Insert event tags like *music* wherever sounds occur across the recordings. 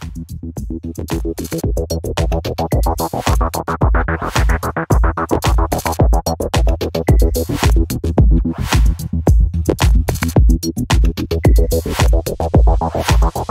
Good morning, everybody. Welcome to episode 11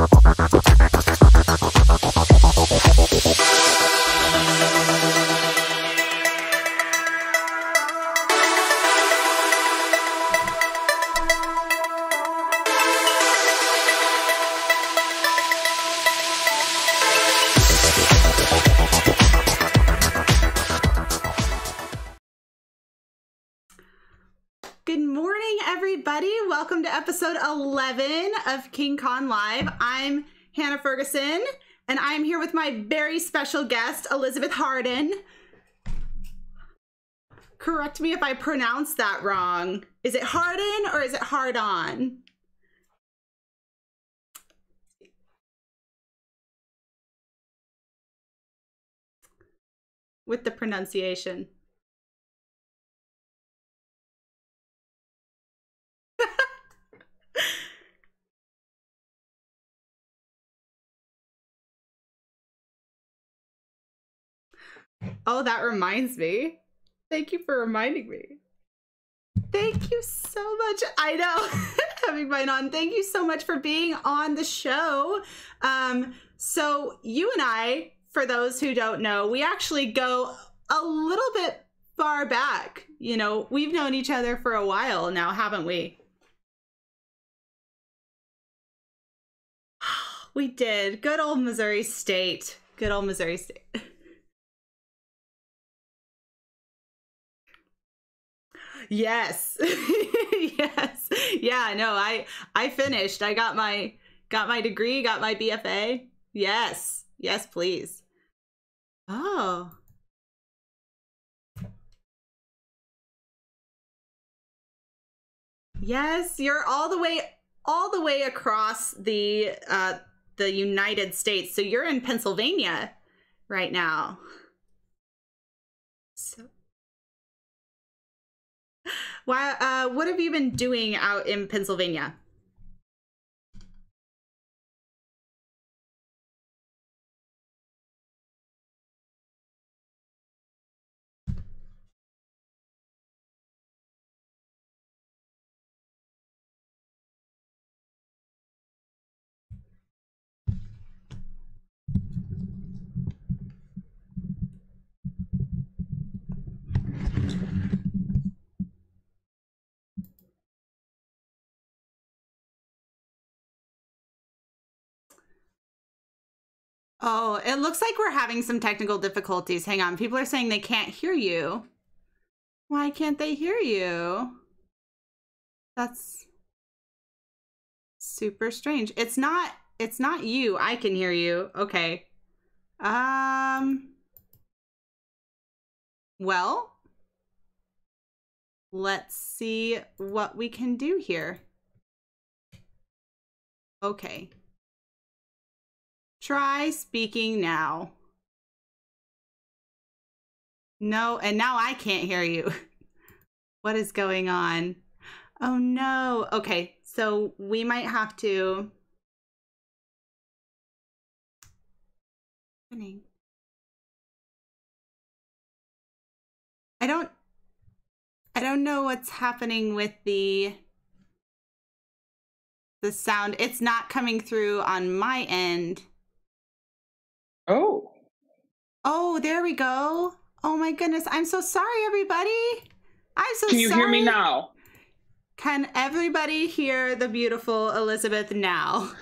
KingCon Live. I'm Hannah Ferguson, and I'm here with my very special guest, Elizabeth Hardon. Correct me if I pronounce that wrong. Is it Harden or is it hard on? With the pronunciation. Oh, that reminds me. Thank you for reminding me. Thank you so much. I know, *laughs* having mine on. Thank you so much for being on the show. Um, so, you and I, for those who don't know, we actually go a little bit far back. You know, we've known each other for a while now, haven't we? *sighs* We did. Good old Missouri State. Good old Missouri State. *laughs* Yes. *laughs* yes. Yeah, no, I I finished. I got my got my degree, got my BFA. Yes. Yes, please. Oh. Yes, you're all the way all the way across the uh the United States. So you're in Pennsylvania right now. Why? Uh, what have you been doing out in Pennsylvania? Oh, it looks like we're having some technical difficulties. Hang on. People are saying they can't hear you. Why can't they hear you? That's super strange. It's not it's not you. I can hear you. Okay. Um Well, let's see what we can do here. Okay. Try speaking now. No, and now I can't hear you. *laughs* what is going on? Oh no. Okay, so we might have to. I don't. I don't know what's happening with the the sound. It's not coming through on my end. Oh. Oh, there we go. Oh my goodness. I'm so sorry, everybody. I'm so sorry. Can you sorry. hear me now? Can everybody hear the beautiful Elizabeth now? *laughs*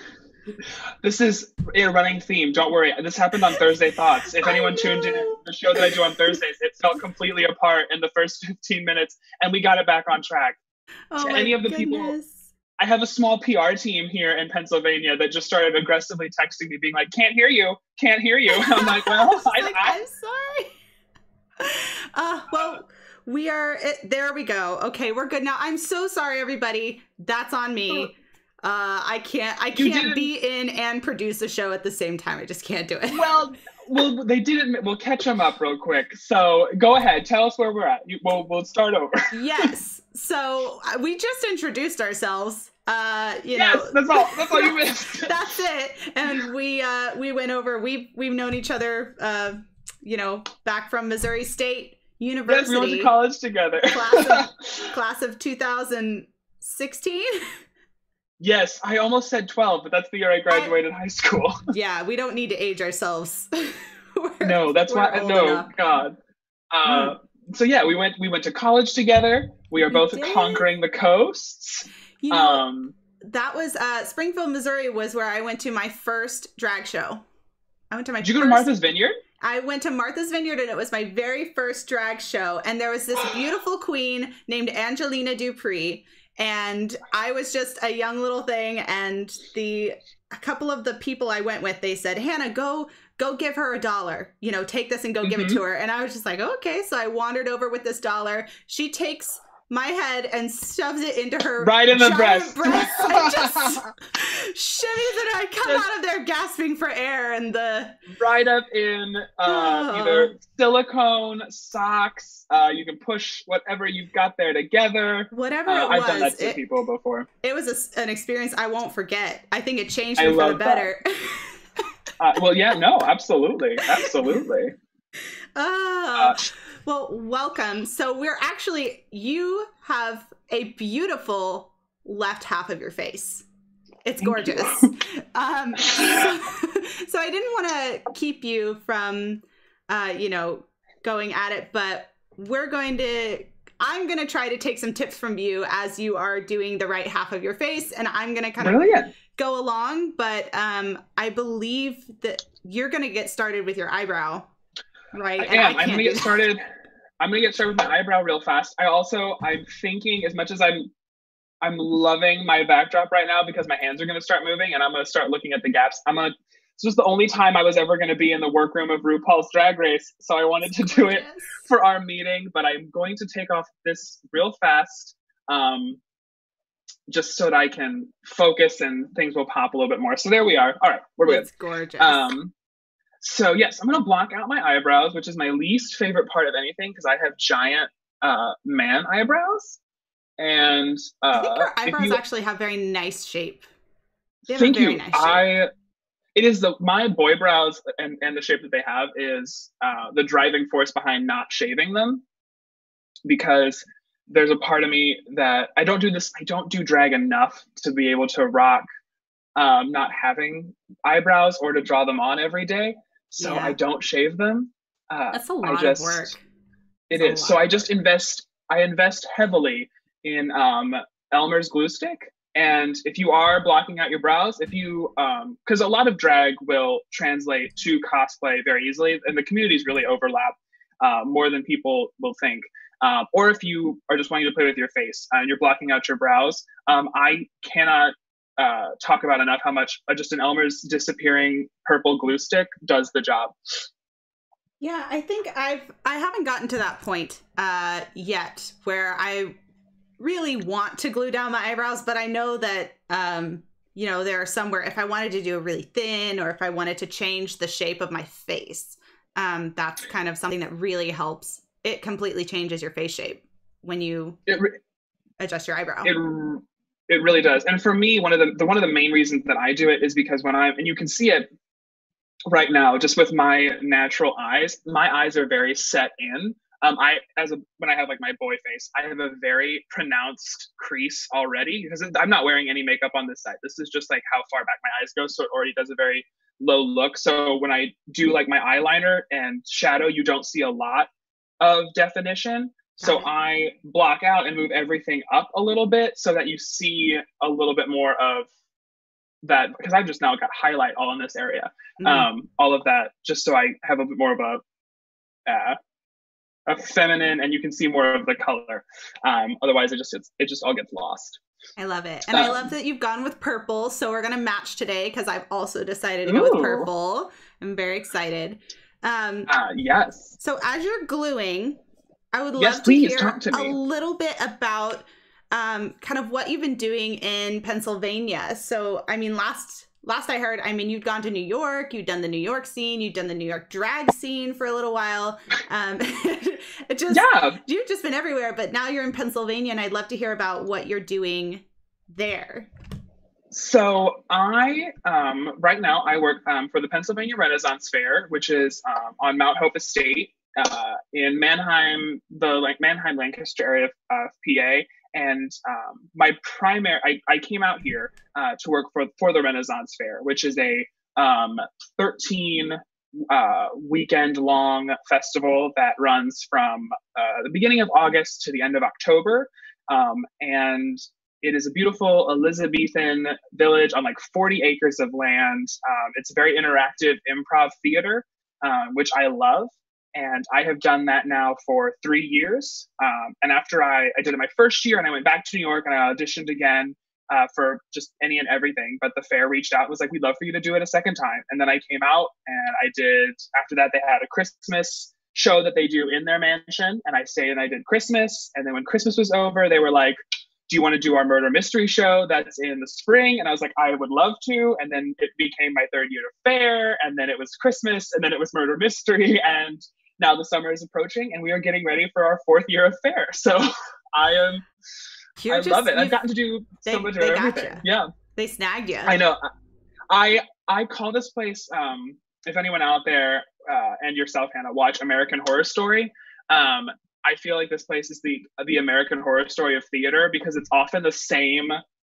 This is a running theme. Don't worry. This happened on Thursday Thots. If anyone tuned in the show that I do on Thursdays, it fell completely apart in the first *laughs* 15 minutes, and we got it back on track. Oh To any of the people- goodness. I have a small PR team here in Pennsylvania that just started aggressively texting me, being like, "Can't hear you, can't hear you." *laughs* I'm like, "Well, *laughs* I, like, I, I'm sorry. *laughs* Uh, well, we are. It, there we go. Okay, we're good now. I'm so sorry, everybody. That's on me. Uh, I can't. I can't be in and produce a show at the same time. I just can't do it. well, well, they didn't. We'll catch them up real quick. So go ahead, tell us where we're at. You, we'll we'll start over. *laughs* yes. So uh, we just introduced ourselves. Uh, you yes, know, that's all. That's all you *laughs* missed. *laughs* that's it. And we uh, we went over. We've we've known each other. Uh, you know, back from Missouri State University. Yes, we went to college together. Class of, class of 2016. Yes, I almost said 12, but that's the year I graduated high school. *laughs* yeah, we don't need to age ourselves. *laughs* no, that's why. No, enough. God. Uh, So yeah, we went. We went to college together. We are both conquering the coasts. You know, Um, that was uh, Springfield, Missouri, was where I went to my first drag show. I went to my. did you go to Martha's Vineyard? I went to Martha's Vineyard and it was my very first drag show. And there was this beautiful queen named Angelina Dupree. And I was just a young little thing. And the a couple of the people I went with, they said, Hannah, go go give her a dollar. You know, take this and go give it Mhm. to her. And I was just like, okay. So I wandered over with this dollar. She takes my head and shoves it into her Right in the breast. breast and *laughs* just shimmies it. I come Just- out of there gasping for air and the right up in uh, Oh. either silicone socks. Uh, you can push whatever you've got there together. whatever Uh, it I've was. done that to it- people before. it was a an experience I won't forget. I think it changed I me for the better. Uh, well, yeah, no, absolutely, absolutely. *laughs* Uh, well, welcome. So we're actually you have a beautiful left half of your face. It's gorgeous. *laughs* um, so, *laughs* so I didn't want to keep you from, uh, you know, going at it, but we're going to. I'm going to try to take some tips from you as you are doing the right half of your face, and I'm going to kind of go along, but um, I believe that you're going to get started with your eyebrow, right? I And am. I'm can't gonna do get started. I'm gonna get started with my eyebrow real fast. I also I'm thinking as much as I'm I'm loving my backdrop right now because my hands are gonna start moving and I'm gonna start looking at the gaps. I'm gonna this was the only time I was ever gonna be in the workroom of RuPaul's Drag Race, so I wanted to do it for our meeting. But I'm going to take off this real fast, um, just so that I can focus and things will pop a little bit more. So there we are. All right, we're good. It's gorgeous. Um, so yes, I'm gonna block out my eyebrows, which is my least favorite part of anything because I have giant uh, man eyebrows, and uh, I think your eyebrows you- actually have very nice shape. They have thank very you. nice shape. I it is the my boy brows and and the shape that they have is uh, the driving force behind not shaving them because there's a part of me that I don't do this. I don't do drag enough to be able to rock um, not having eyebrows or to draw them on every day. So Yeah. I don't shave them. Uh, That's a lot just, of work. It is. So I just invest. I invest heavily in um, Elmer's glue stick. And if you are blocking out your brows, if you, because a lot of drag will translate to cosplay very easily, and the communities really overlap uh, more than people will think. Um, or if you are just wanting to play with your face and you're blocking out your brows, um, I cannot uh, talk about enough how much just an Elmer's disappearing purple glue stick does the job. Yeah, I think I've I haven't gotten to that point uh yet where I really want to glue down my eyebrows, but I know that um you know there are somewhere if I wanted to do a really thin or if I wanted to change the shape of my face, um that's kind of something that really helps. It completely changes your face shape when you It, adjust your eyebrow. it it really does and for me one of the, the one of the main reasons that i do it is because when i'm and you can see it right now just with my natural eyes my eyes are very set in um, I as a when I have like my boy face, I have a very pronounced crease already because I'm not wearing any makeup on this side. This is just like how far back my eyes go, so it already does a very low look. So when I do like my eyeliner and shadow, you don't see a lot of definition. So I block out and move everything up a little bit so that you see a little bit more of that because I've just now got highlight all in this area Mhm. um, all of that just so I have a bit more of a uh, a feminine and you can see more of the color. Um, otherwise, it just it's, it just all gets lost. I love it. And I Um, love that you've gone with purple. So we're going to match today because I've also decided to go with purple. I'm very excited. Um, Uh, yes. so as you're gluing, I would love Yes, to please, hear talk to me. a little bit about um, kind of what you've been doing in Pennsylvania. So, I mean, last last I heard, I mean, you'd gone to New York, you'd done the New York scene, you'd done the New York drag scene for a little while. Um, *laughs* it just Yeah. you've just been everywhere, but now you're in Pennsylvania, and I'd love to hear about what you're doing there? So I um, right now I work um, for the Pennsylvania Renaissance Fair, which is um, on Mount Hope Estate uh, in Manheim, the like Manheim Lancaster area of, of PA. And um, my primary, I, I came out here uh, to work for for the Renaissance Fair, which is a um, 13 uh, weekend long festival that runs from uh, the beginning of August to the end of October. Um, and it is a beautiful Elizabethan village on like 40 acres of land. Um, it's a very interactive improv theater, um, which I love. And I have done that now for three years. Um, and after I, I did it my first year and I went back to New York and I auditioned again uh, for just any and everything. But the fair reached out was like, we'd love for you to do it a second time. And then I came out and I did, after that, they had a Christmas show that they do in their mansion. And I stayed and I did Christmas. And then when Christmas was over, they were like, do you want to do our murder mystery show that's in the spring? And I was like, I would love to. And then it became my third year of fair. And then it was Christmas. And then it was murder mystery. *laughs* And now the summer is approaching and we are getting ready for our fourth year of fair. *laughs* So I am, You're I just, love it. I've gotten to do they, so much of everything. You. Yeah. They snagged you. I know. I, I call this place, um, if anyone out there uh, and yourself, Hannah, watch American Horror Story. Um, I feel like this place is the the American Horror Story of theater because it's often the same.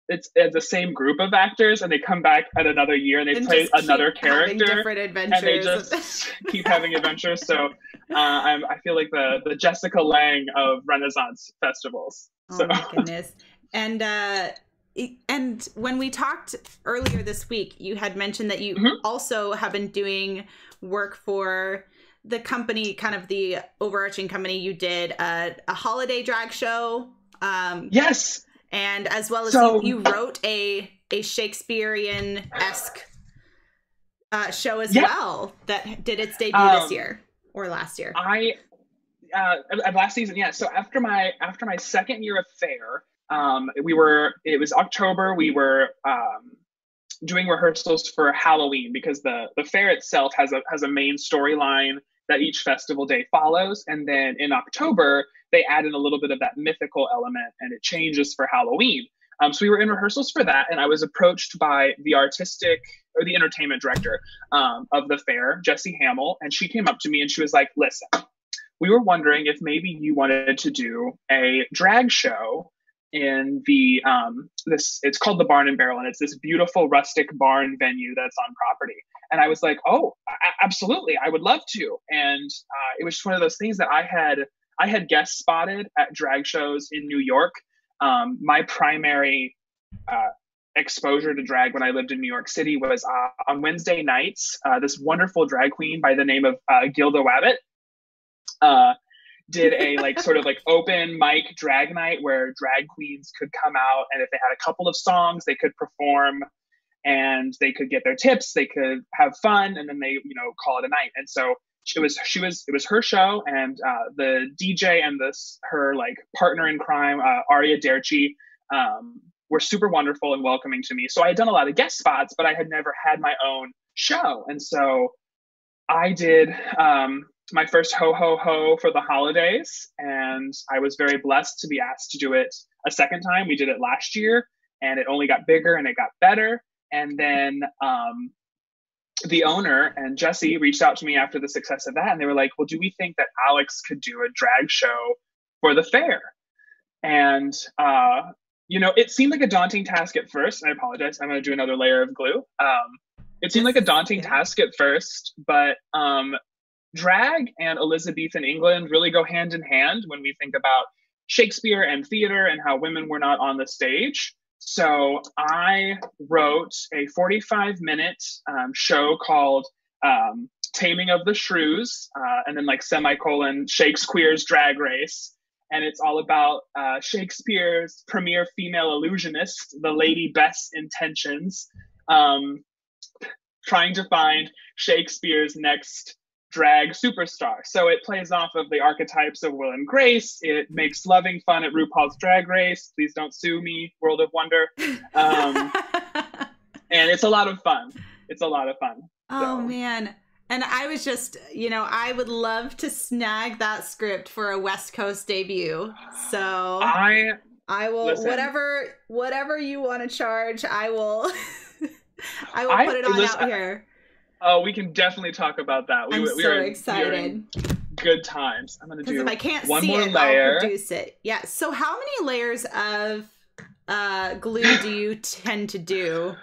It's, it's the same group of actors, and they come back at another year and they and play another character, different adventures, and they just *laughs* keep having adventures. So uh, I'm, I feel like the the Jessica Lange of Renaissance festivals. So. Oh my goodness! And uh, and when we talked earlier this week, you had mentioned that you mm-hmm. also have been doing work for the company, kind of the overarching company, you did a, a holiday drag show. Um, yes. And as well as so, you, you, wrote a a Shakespearean esque uh, show as yeah. well that did its debut um, this year or last year. I uh, last season, yeah. So after my after my second year of fair, um, we were it was October. We were um, doing rehearsals for Halloween because the the fair itself has a has a main storyline that each festival day follows. And then in October, they add in a little bit of that mythical element and it changes for Halloween. Um, so we were in rehearsals for that, and I was approached by the artistic or the entertainment director um, of the fair, Jessie Hamill, and she came up to me and she was like, "Listen, we were wondering if maybe you wanted to do a drag show in the um, this it's called the barn and barrel and it's this beautiful rustic barn venue that's on property. And i was like oh absolutely i would love to. And uh, it was just one of those things that i had i had guest spotted at drag shows in new york. Um, my primary uh, exposure to drag when i lived in new york city was uh, on wednesday nights uh, this wonderful drag queen by the name of uh, gilda wabbit. Uh, did a like sort of like open mic drag night where drag queens could come out and if they had a couple of songs they could perform and they could get their tips they could have fun and then they you know call it a night. And so it was she was it was her show and uh, the dj and this her like partner in crime uh, aria derci um, were super wonderful and welcoming to me. So i had done a lot of guest spots but i had never had my own show. And so i did um, my first ho ho ho for the holidays, and I was very blessed to be asked to do it a second time. We did it last year, and it only got bigger and it got better. And then um, the owner and Jesse reached out to me after the success of that, and they were like, "Well, do we think that Alex could do a drag show for the fair?" And uh, you know, it seemed like a daunting task at first. I apologize. I'm going to do another layer of glue. Um, it seemed like a daunting task at first, but um, drag and Elizabethan England really go hand in hand when we think about Shakespeare and theater and how women were not on the stage. So I wrote a 45 minute um, show called um, Taming of the Shrews, uh, and then like semicolon Shakespeare's Drag Race. And it's all about uh, Shakespeare's premier female illusionist, the Lady Bess Intentions, um, trying to find Shakespeare's next drag superstar. So it plays off of the archetypes of Will and Grace. It makes loving fun at RuPaul's Drag Race. Please don't sue me, World of Wonder. Um, *laughs* and it's a lot of fun. It's a lot of fun. Oh, so. man. And I was just, you know, I would love to snag that script for a West Coast debut. So I I will Listen. whatever whatever you want to charge. I will. *laughs* I will I- put it on listen, out here. Oh, we can definitely talk about that. We, I'm we so are- we are excited good times. I'm gonna do if I can't one see more it, layer. I'll produce it. Yeah. So how many layers of uh, glue do you *sighs* tend to do?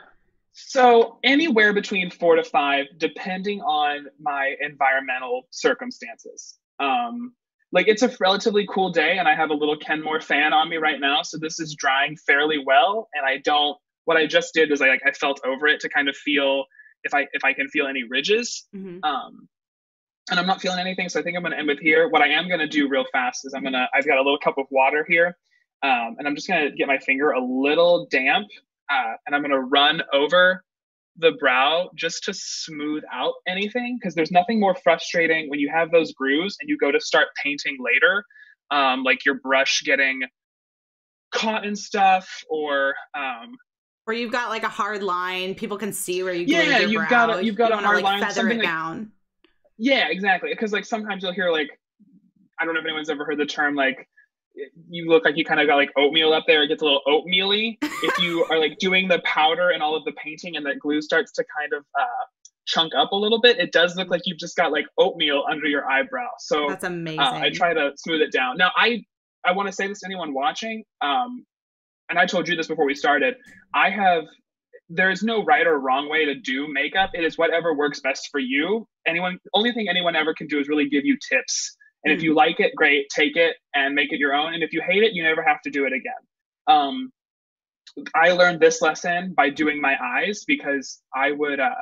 So anywhere between four to five, depending on my environmental circumstances. Um, like it's a relatively cool day, and I have a little Kenmore fan on me right now, so this is drying fairly well. And I don't. What I just did is I like I felt over it to kind of feel if I if I can feel any ridges. Mhm. Um, and I'm not feeling anything, so I think I'm gonna end with here. What I am gonna do real fast is I'm gonna I've got a little cup of water here, um, and I'm just gonna get my finger a little damp, uh, and I'm gonna run over the brow just to smooth out anything because there's nothing more frustrating when you have those grooves and you go to start painting later, um, like your brush getting caught in stuff or um, Or you've got like a hard line. People can see where you Yeah, your you've brow. got a- you've got you a hard like, line, Feather something it like- down. Yeah, exactly. Because like sometimes you'll hear like I don't know if anyone's ever heard the term like you look like you kind of got like oatmeal up there. It gets a little oatmealy *laughs* if you are like doing the powder and all of the painting, and that glue starts to kind of uh, chunk up a little bit. It does look like you've just got like oatmeal under your eyebrow. So That's amazing. uh, I try to smooth it down. Now I I want to say this to anyone watching, um, and I told you this before we started. I have there is no right or wrong way to do makeup. It is whatever works best for you. Anyone, only thing anyone ever can do is really give you tips. And if Mm. you like it, great, take it and make it your own. And if you hate it, you never have to do it again. Um, I learned this lesson by doing my eyes because I would uh,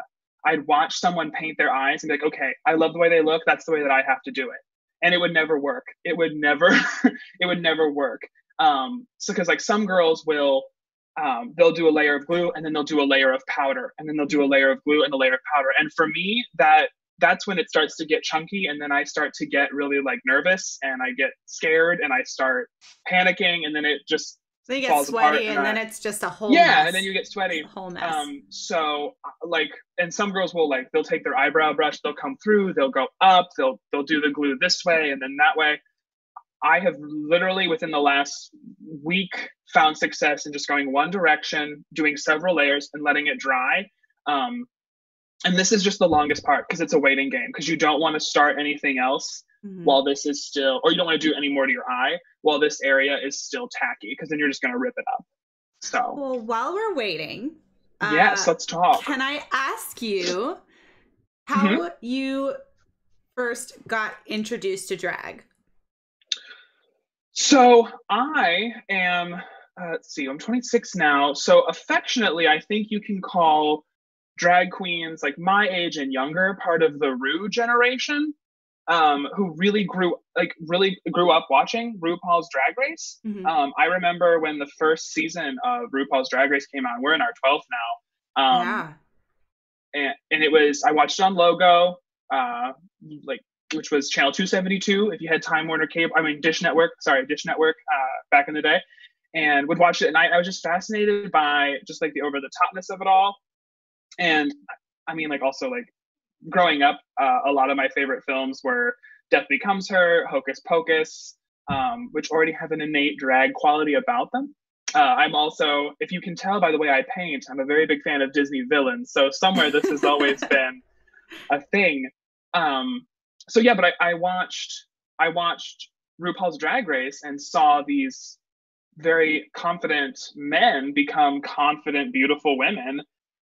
I'd watch someone paint their eyes and be like, okay, I love the way they look. That's the way that I have to do it, and it would never work. It would never, *laughs* it would never work. Um, so because like some girls will, um, they'll do a layer of glue and then they'll do a layer of powder and then they'll do a layer of glue and a layer of powder. And for me, that that's when it starts to get chunky and then I start to get really like nervous and I get scared and I start panicking and then it just then you get sweaty, and and then it's just a whole yeah, mess. and then you get sweaty. Whole mess. Um, so uh, like, and some girls will like, they'll take their eyebrow brush, they'll come through, they'll go up, they'll they'll do the glue this way and then that way. I have literally within the last week found success in just going one direction, doing several layers, and letting it dry. Um, and this is just the longest part because it's a waiting game because you don't want to start anything else Mhm. while this is still, or you don't want to do any more to your eye while this area is still tacky because then you're just going to rip it up. So, well, while we're waiting, yes, uh, let's talk. Can I ask you how Mm-hmm. you first got introduced to drag? So I am, uh, let's see, I'm 26 now. So affectionately, I think you can call drag queens like my age and younger part of the Ru generation, um, who really grew like really grew up watching RuPaul's Drag Race. Mhm. Um, I remember when the first season of RuPaul's Drag Race came out. We're in our 12th now. Um, yeah. and, and it was I watched it on Logo, uh, like which was channel 272 if you had Time Warner Cable, I mean Dish Network, sorry, Dish Network uh, back in the day, and would watch it at night. I was just fascinated by just like the over the topness of it all, and I mean like also like growing up, uh, a lot of my favorite films were Death Becomes Her, Hocus Pocus, um, which already have an innate drag quality about them. Uh, I'm also, if you can tell by the way I paint, I'm a very big fan of Disney villains. So somewhere this has always *laughs* been a thing. Um, so yeah, but I, I watched I watched RuPaul's Drag Race and saw these very confident men become confident, beautiful women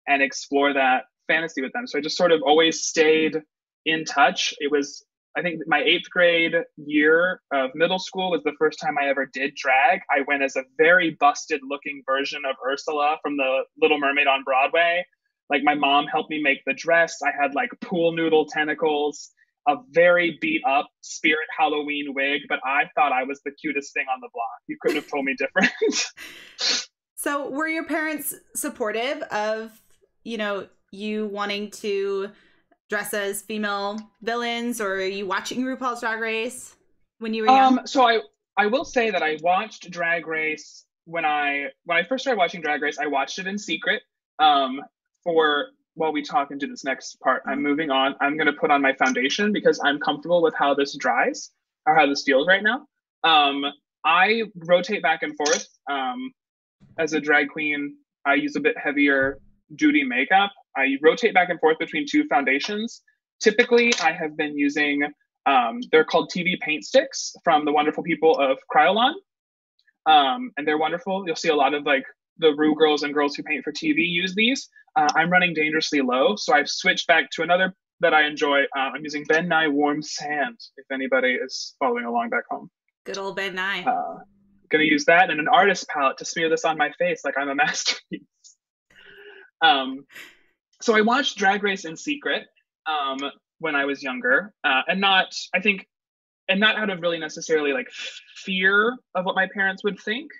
and explore that fantasy with them. So I just sort of always stayed in touch. It was I think my eighth grade year of middle school was the first time I ever did drag. I went as a very busted looking version of Ursula from the Little Mermaid on Broadway. Like my mom helped me make the dress. I had like pool noodle tentacles, a very beat up spirit Halloween wig, but I thought I was the cutest thing on the block. You couldn't have told me different. *laughs* So, were your parents supportive of, you know, you wanting to dress as female villains, or are you watching RuPaul's Drag Race when you were young? Um, so I I will say that I watched Drag Race when I when I first started watching Drag Race. I watched it in secret. Um, for while we talk into this next part, I'm moving on. I'm gonna put on my foundation because I'm comfortable with how this dries or how this feels right now. Um, I rotate back and forth. Um, as a drag queen, I use a bit heavier duty makeup. I rotate back and forth between two foundations. Typically, I have been using, um, they're called TV paint sticks from the wonderful people of Kryolan. Um, and they're wonderful. You'll see a lot of like the Ru girls and girls who paint for TV use these. Uh, I'm running dangerously low, so I've switched back to another that I enjoy. Uh, I'm using Ben Nye Warm Sand, if anybody is following along back home. Good old Ben Nye. Uh, gonna use that and an artist palette to smear this on my face like I'm a *laughs* masterpiece. Um, so I watched Drag Race in secret um, when I was younger, uh, and not, I think, and not out of really necessarily like fear of what my parents would think,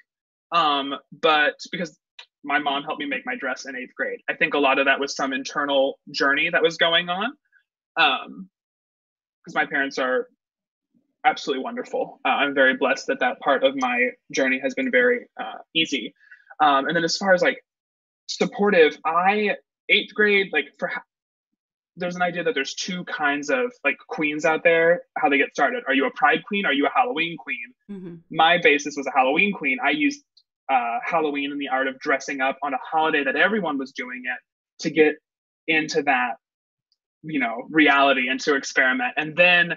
um, but because my mom helped me make my dress in eighth grade. I think a lot of that was some internal journey that was going on. Um, because my parents are absolutely wonderful. Uh, I'm very blessed that that part of my journey has been very uh, easy. Um, and then as far as like supportive, I eighth grade like for there's an idea that there's two kinds of like queens out there how they get started are you a pride queen are you a halloween queen mm-hmm. my basis was a halloween queen i used uh, halloween and the art of dressing up on a holiday that everyone was doing it to get into that you know reality and to experiment. And then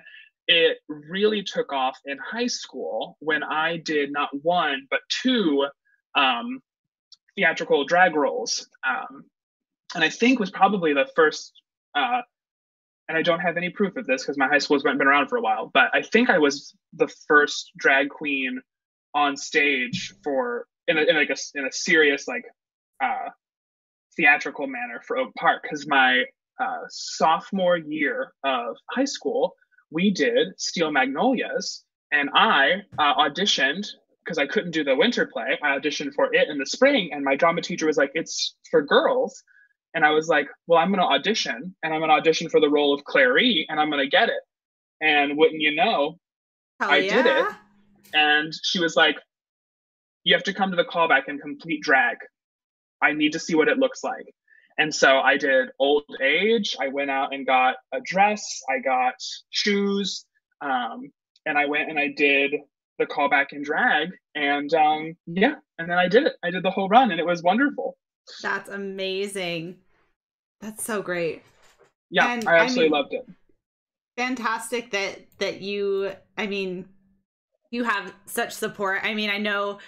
it really took off in high school when i did not one but two um, theatrical drag roles. Um, and i think was probably the first uh, and I don't have any proof of this because my high school has been around for a while, but I think I was the first drag queen on stage for in, a, in like a in a serious like uh, theatrical manner for Oak Park because my uh, sophomore year of high school we did Steel Magnolias and I uh, auditioned because I couldn't do the winter play. I auditioned for it in the spring, and my drama teacher was like, "It's for girls." And I was like, well, I'm going to audition and I'm going to audition for the role of Clairee and I'm going to get it. And wouldn't you know, Hell I yeah. did it. And she was like, you have to come to the callback in complete drag. I need to see what it looks like. And so I did old age. I went out and got a dress. I got shoes. Um, and I went and I did the callback in drag. And um, yeah, and then I did it. I did the whole run and it was wonderful. That's amazing. That's so great. Yeah, and, I absolutely I mean, loved it. Fantastic that that you I mean you have such support. I mean, I know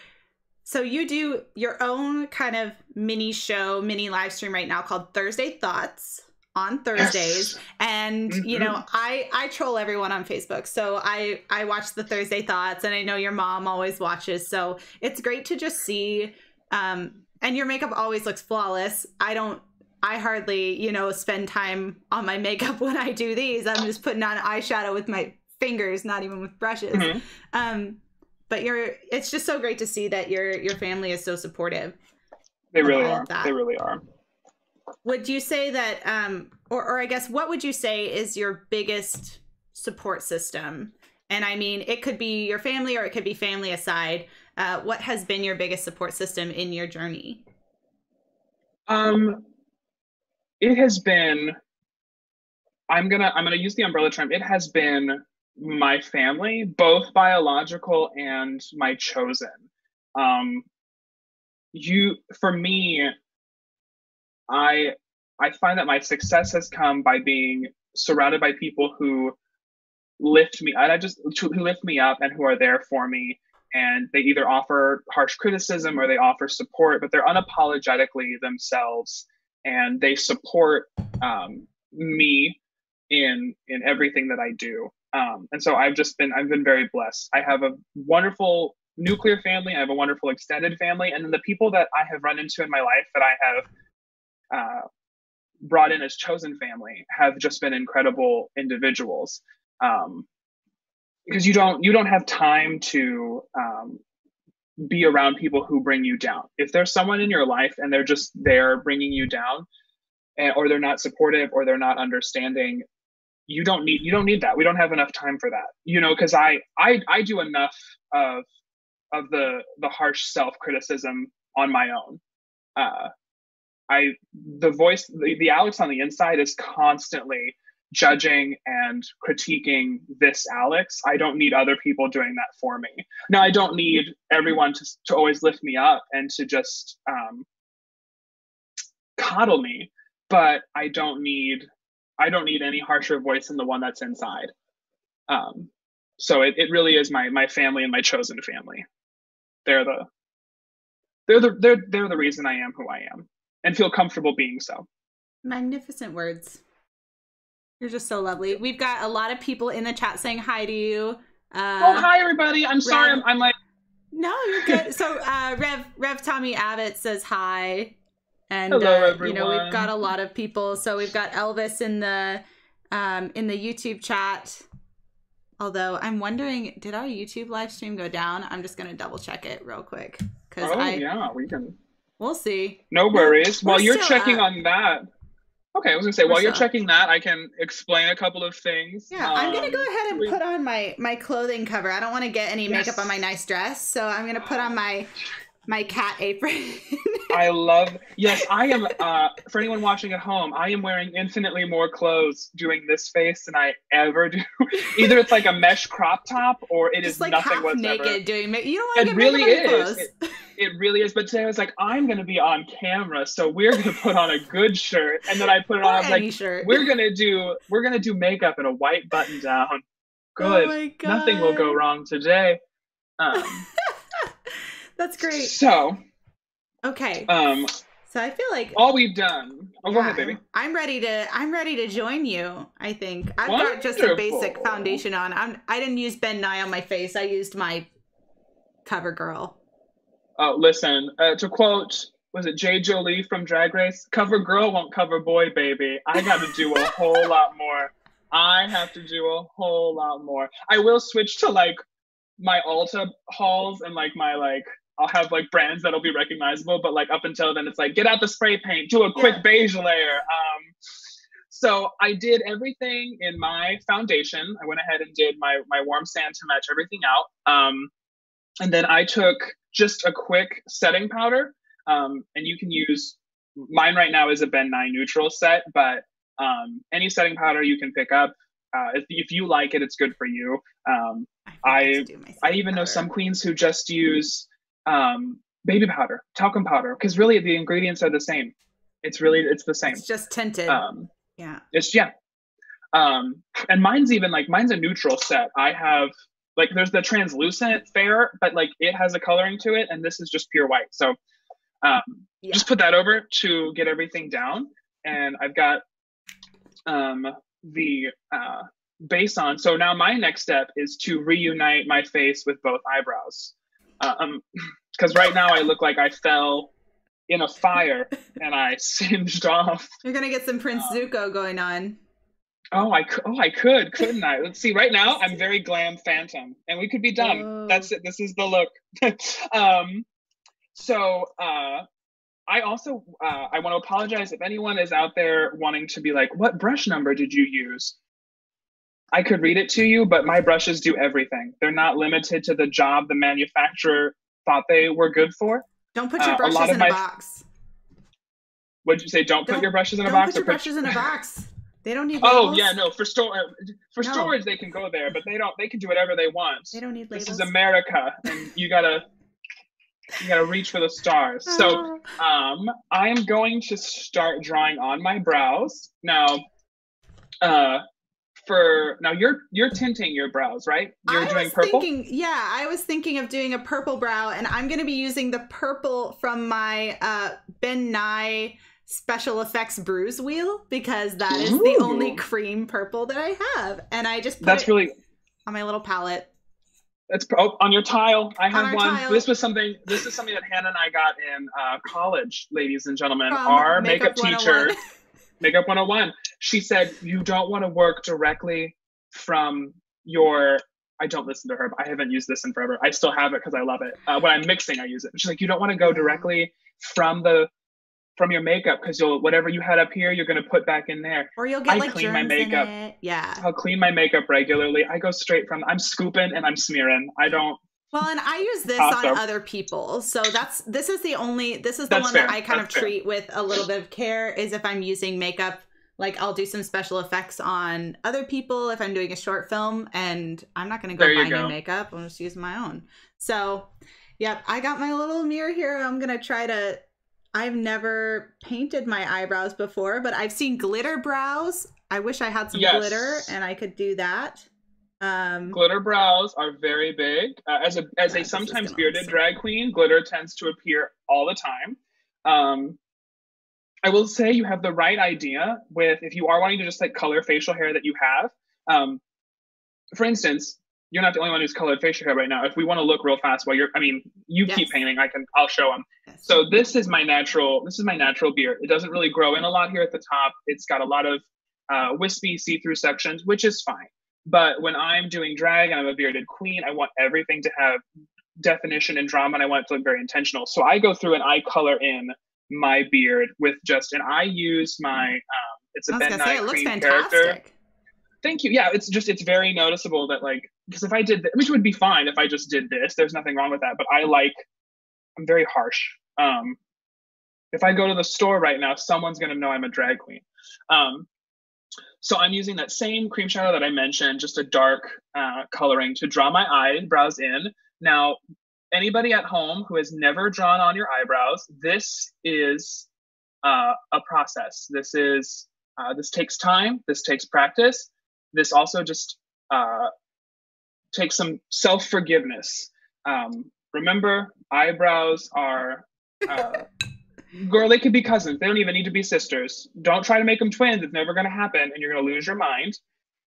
so you do your own kind of mini show, mini live stream right now called Thursday Thots on Thursdays yes. and mm-hmm. you know I I troll everyone on Facebook so I I watch the Thursday Thots and I know your mom always watches so it's great to just see um and your makeup always looks flawless I don't I hardly, you know, spend time on my makeup *laughs* when I do these. I'm just putting on eyeshadow with my fingers, not even with brushes. Mm-hmm. Um, but you're it's just so great to see that your your family is so supportive. They really are. that. They really are. Would you say that um or or I guess what would you say is your biggest support system? And I mean, it could be your family or it could be family aside. Uh, what has been your biggest support system in your journey? Um, it has been i'm gonna i'm gonna use the umbrella term it has been my family both biological and my chosen. Um you for me i i find that my success has come by being surrounded by people who lift me and i just who lift me up and who are there for me. And they either offer harsh criticism or they offer support but they're unapologetically themselves. And they support um, me in in everything that I do. Um, and so I've just been I've been very blessed. I have a wonderful nuclear family. I have a wonderful extended family, and then the people that I have run into in my life that I have uh, brought in as chosen family have just been incredible individuals. Um, because you don't you don't have time to um, be around people who bring you down. If there's someone in your life and they're just there bringing you down, and, or they're not supportive or they're not understanding, you don't need you don't need that. We don't have enough time for that. You know, because I I I do enough of of the the harsh self criticism on my own. Uh, I the voice the, the Alex on the inside is constantly judging and critiquing this Alex. I don't need other people doing that for me. Now, I don't need everyone to, to always lift me up and to just um, coddle me, but I don't need I don't need any harsher voice than the one that's inside. Um, so it, it really is my my family and my chosen family. They're the they're the they're they're the reason I am who I am and feel comfortable being so. Magnificent words. You're just so lovely. We've got a lot of people in the chat saying hi to you. Uh, oh, hi everybody. I'm sorry. I'm, I'm, like. No, you're good. so uh, Rev Rev Tommy Abbott says hi, and Hello, uh, you know we've got a lot of people. So we've got Elvis in the um, in the YouTube chat. Although I'm wondering, did our YouTube live stream go down? I'm just gonna double check it real quick because oh I, yeah, we can. We'll see. No worries. While you're checking on that, Okay, I was gonna say while you're checking that, I can explain a couple of things. Yeah, um, I'm gonna go um, ahead and we... put on my my clothing cover. I don't want to get any yes. makeup on my nice dress, so I'm gonna put on my my cat apron. *laughs* I love. Yes, I am. Uh, for anyone watching at home, I am wearing infinitely more clothes doing this face than I ever do. *laughs* Either it's like a mesh crop top, or it Just is like nothing half whatsoever. naked doing. You don't want to get really is. It, it, really is. But today I was like, I'm gonna be on camera, so we're gonna put on a good shirt, and then I put it on. I was like, shirt. we're gonna do we're gonna do makeup and a white button down. Oh good. Oh Nothing will go wrong today. Um, *laughs* That's great. So, okay. Um, so I feel like all we've done. Oh, yeah, go ahead, baby. I'm ready to. I'm ready to join you. I think I've Wonderful. got just a basic foundation on. I'm. I didn't use Ben Nye on my face. I used my Cover Girl. Oh, listen. Uh, to quote, was it Jay Jolie from Drag Race? Cover Girl won't cover boy, baby. I got to do a *laughs* whole lot more. I have to do a whole lot more. I will switch to like my Ulta hauls and like my like I'll have like brands that'll be recognizable, but like up until then, it's like get out the spray paint, do a quick yeah. beige layer. Um, so I did everything in my foundation. I went ahead and did my my warm sand to match everything out. Um, and then I took just a quick setting powder. Um, and you can use mine right now is a Ben Nye neutral set, but um, any setting powder you can pick up. Uh, if, if you like it, it's good for you. Um, I I, I even powder. know some queens who just use um, baby powder, talcum powder, because really the ingredients are the same. It's really it's the same. It's just tinted. Um, yeah. It's yeah. Um, and mine's even like mine's a neutral set. I have like there's the translucent fair, but like it has a coloring to it, and this is just pure white. So um, yeah. just put that over to get everything down, and I've got um, the uh, base on. So now my next step is to reunite my face with both eyebrows um, because right now I look like I fell in a fire and I *laughs* singed off. You're gonna get some Prince um, Zuko going on. Oh, I oh I could, couldn't I? Let's see. Right now, I'm *laughs* very glam phantom, and we could be done. Oh. That's it. This is the look. *laughs* um, so uh, I also uh, I want to apologize if anyone is out there wanting to be like, what brush number did you use? I could read it to you, but my brushes do everything. They're not limited to the job the manufacturer thought they were good for. Don't put your uh, brushes a in a box. What'd you say? Don't, don't put your brushes in a box. Don't Put your brushes put... in a box. They don't need. Oh yeah, no. For store for no. storage, they can go there, but they don't. They can do whatever they want. They don't need labels. This is America, and you gotta you gotta reach for the stars. So, um, I am going to start drawing on my brows now. Uh, for now you're you're tinting your brows right you're I doing purple thinking, yeah i was thinking of doing a purple brow and i'm going to be using the purple from my uh ben nye special effects bruise wheel because that is Ooh. the only cream purple that i have and i just that's really on my little palette that's oh, on your tile. I have one. Tile. This was something. This is something that Hannah and I got in uh, college, ladies and gentlemen. Our makeup, makeup teacher, *laughs* Makeup 101 she said you don't want to work directly from your I don't listen to her, but I haven't used this in forever. I still have it because I love it. Uh, when I'm mixing, I use it. She's like, you don't want to go directly from the from your makeup because you'll whatever you had up here, you're gonna put back in there. Or you'll get I like clean my makeup. Yeah. I'll clean my makeup regularly. I go straight from I'm scooping and I'm smearing. I don't. Well, and I use this awesome. on other people, so that's this is the only this is the that's one fair. that I kind that's of fair. treat with a little bit of care is if I'm using makeup like I'll do some special effects on other people if I'm doing a short film, and I'm not gonna go buy go. new makeup. I'm just using my own. So, yep, I got my little mirror here. I'm gonna try to. I've never painted my eyebrows before, but I've seen glitter brows. I wish I had some Yes. glitter and I could do that. Um, Glitter brows are very big. Uh, as a as a sometimes bearded drag queen, glitter tends to appear all the time. Um, I will say you have the right idea with if you are wanting to just like color facial hair that you have. Um, for instance, you're not the only one who's colored facial hair right now. If we want to look real fast while you're, I mean, you keep painting. I can, I'll show them. yes. So this is my natural. This is my natural beard. It doesn't really grow in a lot here at the top. It's got a lot of uh, wispy, see-through sections, which is fine. But when I'm doing drag and I'm a bearded queen, I want everything to have definition and drama, and I want it to look very intentional. So I go through and I color in my beard with just, and I use my. Um, it's a Ben Nye it looks cream fantastic. character. Thank you. Yeah, it's just it's very noticeable that like because if I did, th- which would be fine if I just did this. There's nothing wrong with that. But I like, I'm very harsh. Um, if I go to the store right now, someone's gonna know I'm a drag queen. Um, so I'm using that same cream shadow that I mentioned, just a dark uh, coloring to draw my eyebrows in. Now, anybody at home who has never drawn on your eyebrows, this is uh, a process. This is uh, this takes time. This takes practice. This also just uh, takes some self forgiveness. Um, remember, eyebrows are. Uh, girl, they could be cousins. They don't even need to be sisters. Don't try to make them twins. It's never going to happen, and you're going to lose your mind.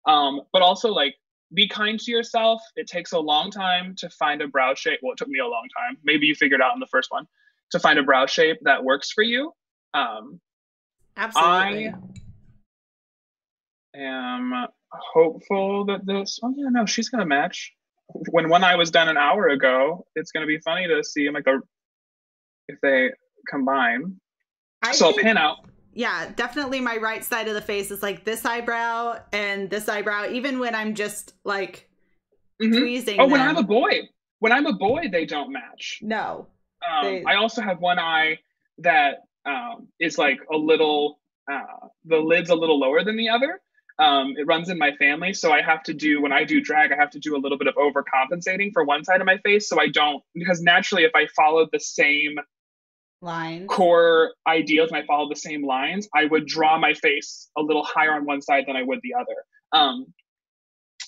Um, but also, like, be kind to yourself. It takes a long time to find a brow shape. Well, it took me a long time. Maybe you figured out in the first one to find a brow shape that works for you. Um, Absolutely. am hopeful that this. Oh yeah, no, she's gonna match. When one eye was done an hour ago, it's gonna be funny to see like a if they combine. I so I'll pin out. Yeah, definitely my right side of the face is like this eyebrow and this eyebrow, even when I'm just like Mhm. freezing. Oh, when. I'm a boy, when I'm a boy, they don't match. no. Um, They- I also have one eye that um, is like a little, uh, the lid's a little lower than the other. Um, it runs in my family, so I have to do when I do drag, I have to do a little bit of overcompensating for one side of my face, so I don't because naturally, if I followed the same Lines. core ideas and I followed the same lines, I would draw my face a little higher on one side than I would the other. Um,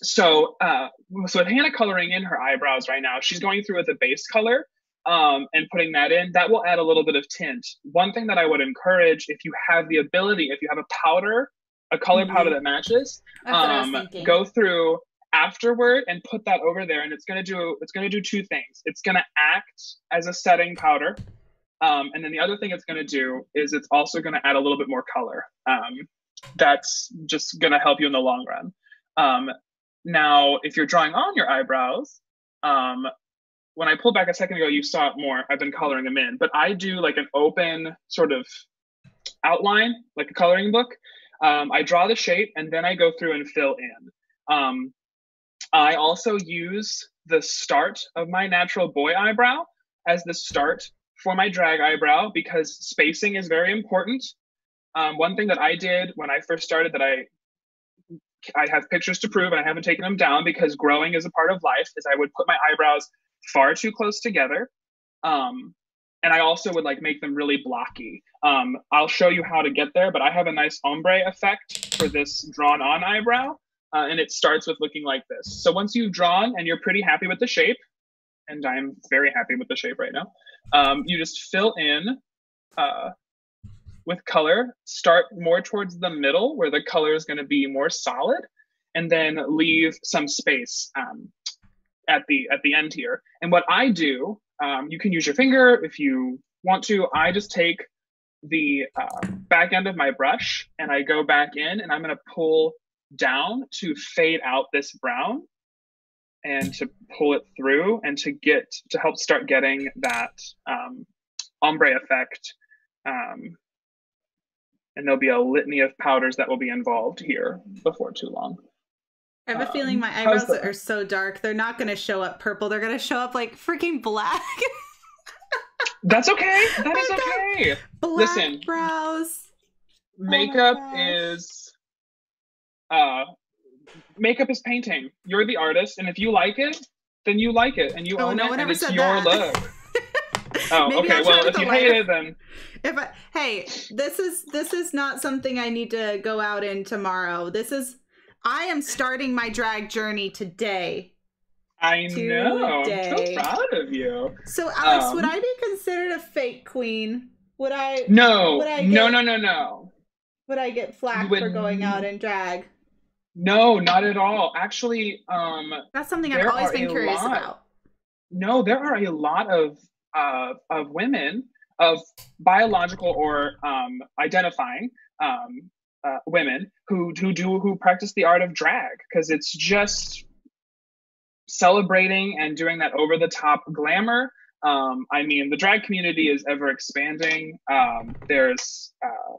so, uh, so with Hannah coloring in her eyebrows right now, she's going through with a base color um, and putting that in. That will add a little bit of tint. One thing that I would encourage, if you have the ability, if you have a powder, a color Mhm. powder that matches, That's what I was um, go through afterward and put that over there and it's going to do it's going to do two things it's going to act as a setting powder um, and then the other thing it's going to do is it's also going to add a little bit more color. Um, that's just going to help you in the long run. Um, now if you're drawing on your eyebrows um, when i pulled back a second ago you saw it more. I've been coloring them in but i do like an open sort of outline like a coloring book. Um, I draw the shape and then I go through and fill in. Um, I also use the start of my natural boy eyebrow as the start for my drag eyebrow because spacing is very important. Um, one thing that I did when I first started that I I have pictures to prove and I haven't taken them down because growing is a part of life is I would put my eyebrows far too close together. Um, and I also would like make them really blocky. Um, I'll show you how to get there, but I have a nice ombre effect for this drawn on eyebrow. Uh, and it starts with looking like this. So once you've drawn and you're pretty happy with the shape, and I'm very happy with the shape right now, um, you just fill in uh, with color. Start more towards the middle where the color is going to be more solid, and then leave some space um, at the at the end here. And what I do, um, you can use your finger if you want to. I just take the uh, back end of my brush and I go back in and I'm going to pull down to fade out this brown and to pull it through and to get to help start getting that um, ombre effect. Um, and there'll be a litany of powders that will be involved here before too long. I have a Um, feeling my eyebrows the- are so dark, they're not going to show up purple. They're going to show up like freaking black. *laughs* That's okay. That is okay. black Listen. brows. makeup gosh. is uh makeup is painting. You're the artist, and if you like it, then you like it and you Oh, own no it, and it's your that. look. *laughs* Oh, Maybe okay. Well, if you hate it, then If I, hey, this is this is not something I need to go out in tomorrow. This is I am starting my drag journey today. I know. I'm so proud of you. So Alex, would Um, I be considered a fake queen? Would I No, Would I no, get- no, no, no. would I get flack would for going out in drag? No, not at all. Actually, um, That's something I've always been curious lot. about. no, there are a lot of uh, of women of biological or um, identifying um, uh, women who who do who practice the art of drag because it's just celebrating and doing that over the top glamour. Um, I mean, the drag community is ever expanding. Um, there's uh,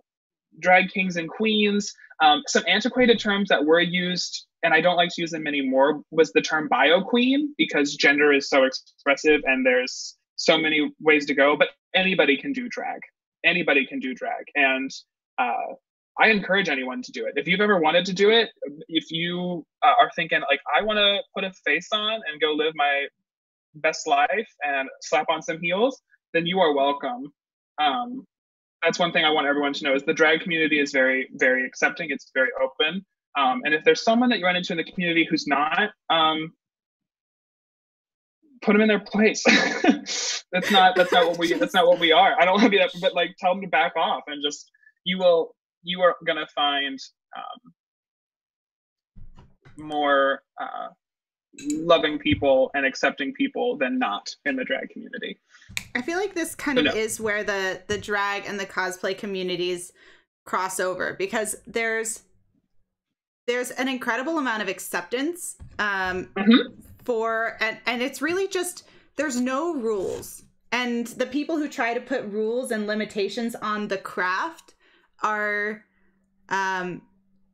drag kings and queens. Um, some antiquated terms that were used, and I don't like to use them anymore, was the term bio queen because gender is so expressive and there's so many ways to go. But anybody can do drag. Anybody can do drag, and uh, I encourage anyone to do it. If you've ever wanted to do it, if you uh, are thinking like I want to put a face on and go live my best life and slap on some heels, then you are welcome. Um, that's one thing I want everyone to know is the drag community is very, very accepting. It's very open. Um, and if there's someone that you run into in the community who's not, um, put them in their place. *laughs* that's not that's not what we that's not what we are. I don't want to be that, but like tell them to back off and just you will you are gonna find um, more uh, loving people and accepting people than not in the drag community. I feel like this kind of no. is where the the drag and the cosplay communities cross over because there's there's an incredible amount of acceptance um, Mhm. for and and it's really just there's no rules and the people who try to put rules and limitations on the craft are um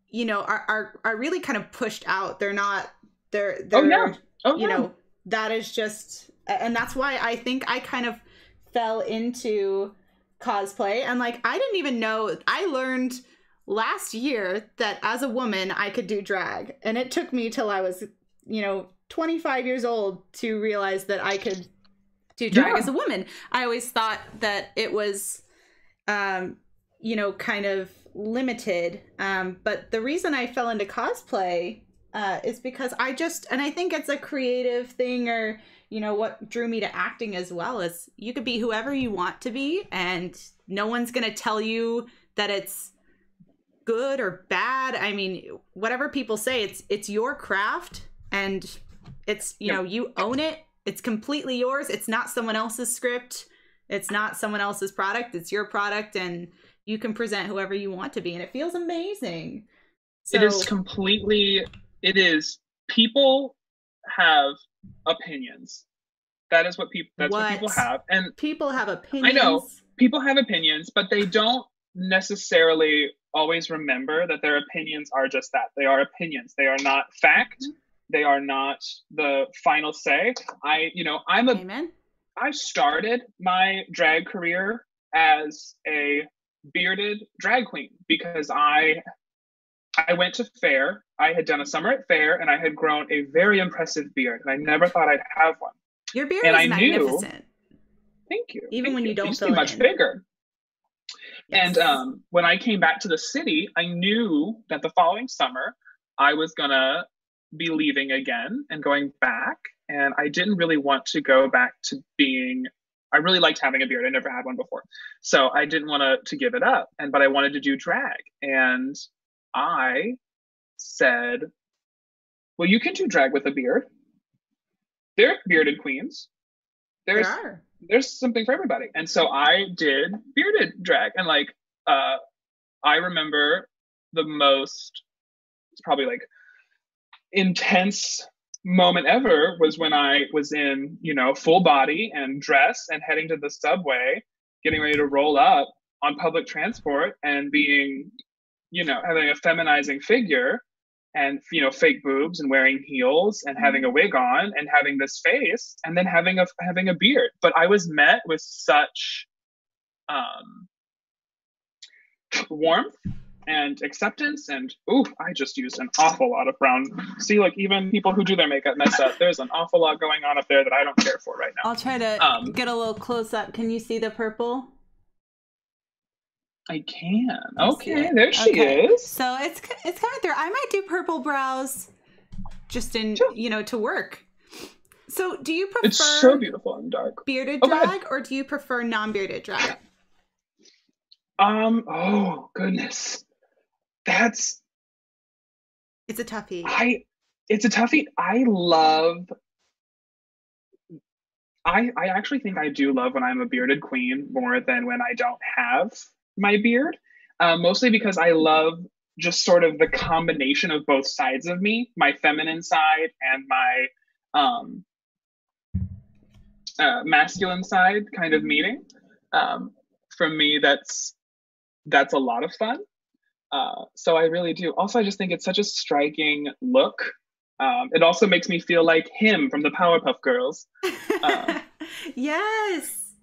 you know are are, are really kind of pushed out they're not they're they're Oh, yeah. Oh you yeah. know that is just and that's why i think i kind of fell into cosplay. And like i didn't even know i learned last year that as a woman i could do drag. And it took me till i was you know 25 years old to realize that i could do drag Yeah. as a woman. I always thought that it was um you know kind of limited. Um but the reason i fell into cosplay uh, is because I just, and I think it's a creative thing, or you know, what drew me to acting as well is you could be whoever you want to be, and no one's gonna tell you that it's good or bad. I mean, whatever people say, it's it's your craft, and it's you know you own it. It's completely yours. It's not someone else's script. It's not someone else's product. It's your product, and you can present whoever you want to be, and it feels amazing. it is completely it is people have opinions that is what people that's what, people have and people have opinions. I know. people have opinions but they don't necessarily always remember that their opinions are just that they are opinions they are not fact mm-hmm. they are not the final say i you know i'm a Amen. I started my drag career as a bearded drag queen because I I went to fair. I had done a summer at fair and I had grown a very impressive beard and I never thought I'd have one. Your beard And is I knew- magnificent. Thank you. Even thank when you don't It used to fill be it much in. bigger. And um, when I came back to the city, I knew that the following summer I was gonna be leaving again and going back. And I didn't really want to go back to being. I really liked having a beard. I never had one before, so I didn't want to to give it up. And but I wanted to do drag, and I said, "Well, you can do drag with a beard. There are bearded queens. There's there are. there's something for everybody. And so I did bearded drag. And like uh I remember the most it's probably like intense moment ever was when I was in, you know, full body and dress and heading to the subway, getting ready to roll up on public transport and being, you know, having a feminizing figure and you know fake boobs and wearing heels and having a wig on and having this face and then having a having a beard. But i was met with such um warmth and acceptance and ooh i just used an awful lot of brown. See like even people who do their makeup mess up. There's an awful lot going on up there that i don't care for right now. I'll try to um, get a little close up. Can you see the purple i can. Okay there she okay. is. So it's it's coming through i might do purple brows just in sure. you know to work. So do you prefer it's so beautiful and dark. bearded oh, drag or do you prefer non-bearded drag? Um oh goodness. That's it's a toughie. I it's a toughie. I love I I actually think I do love when I'm a bearded queen more than when I don't have my beard. Uh, mostly because I love just sort of the combination of both sides of me, my feminine side and my um, uh, masculine side kind of meeting. Um, for me, that's that's a lot of fun. Uh, so I really do. Also, I just think it's such a striking look. Um, it also makes me feel like him from the Powerpuff Girls. Uh, *laughs* yes,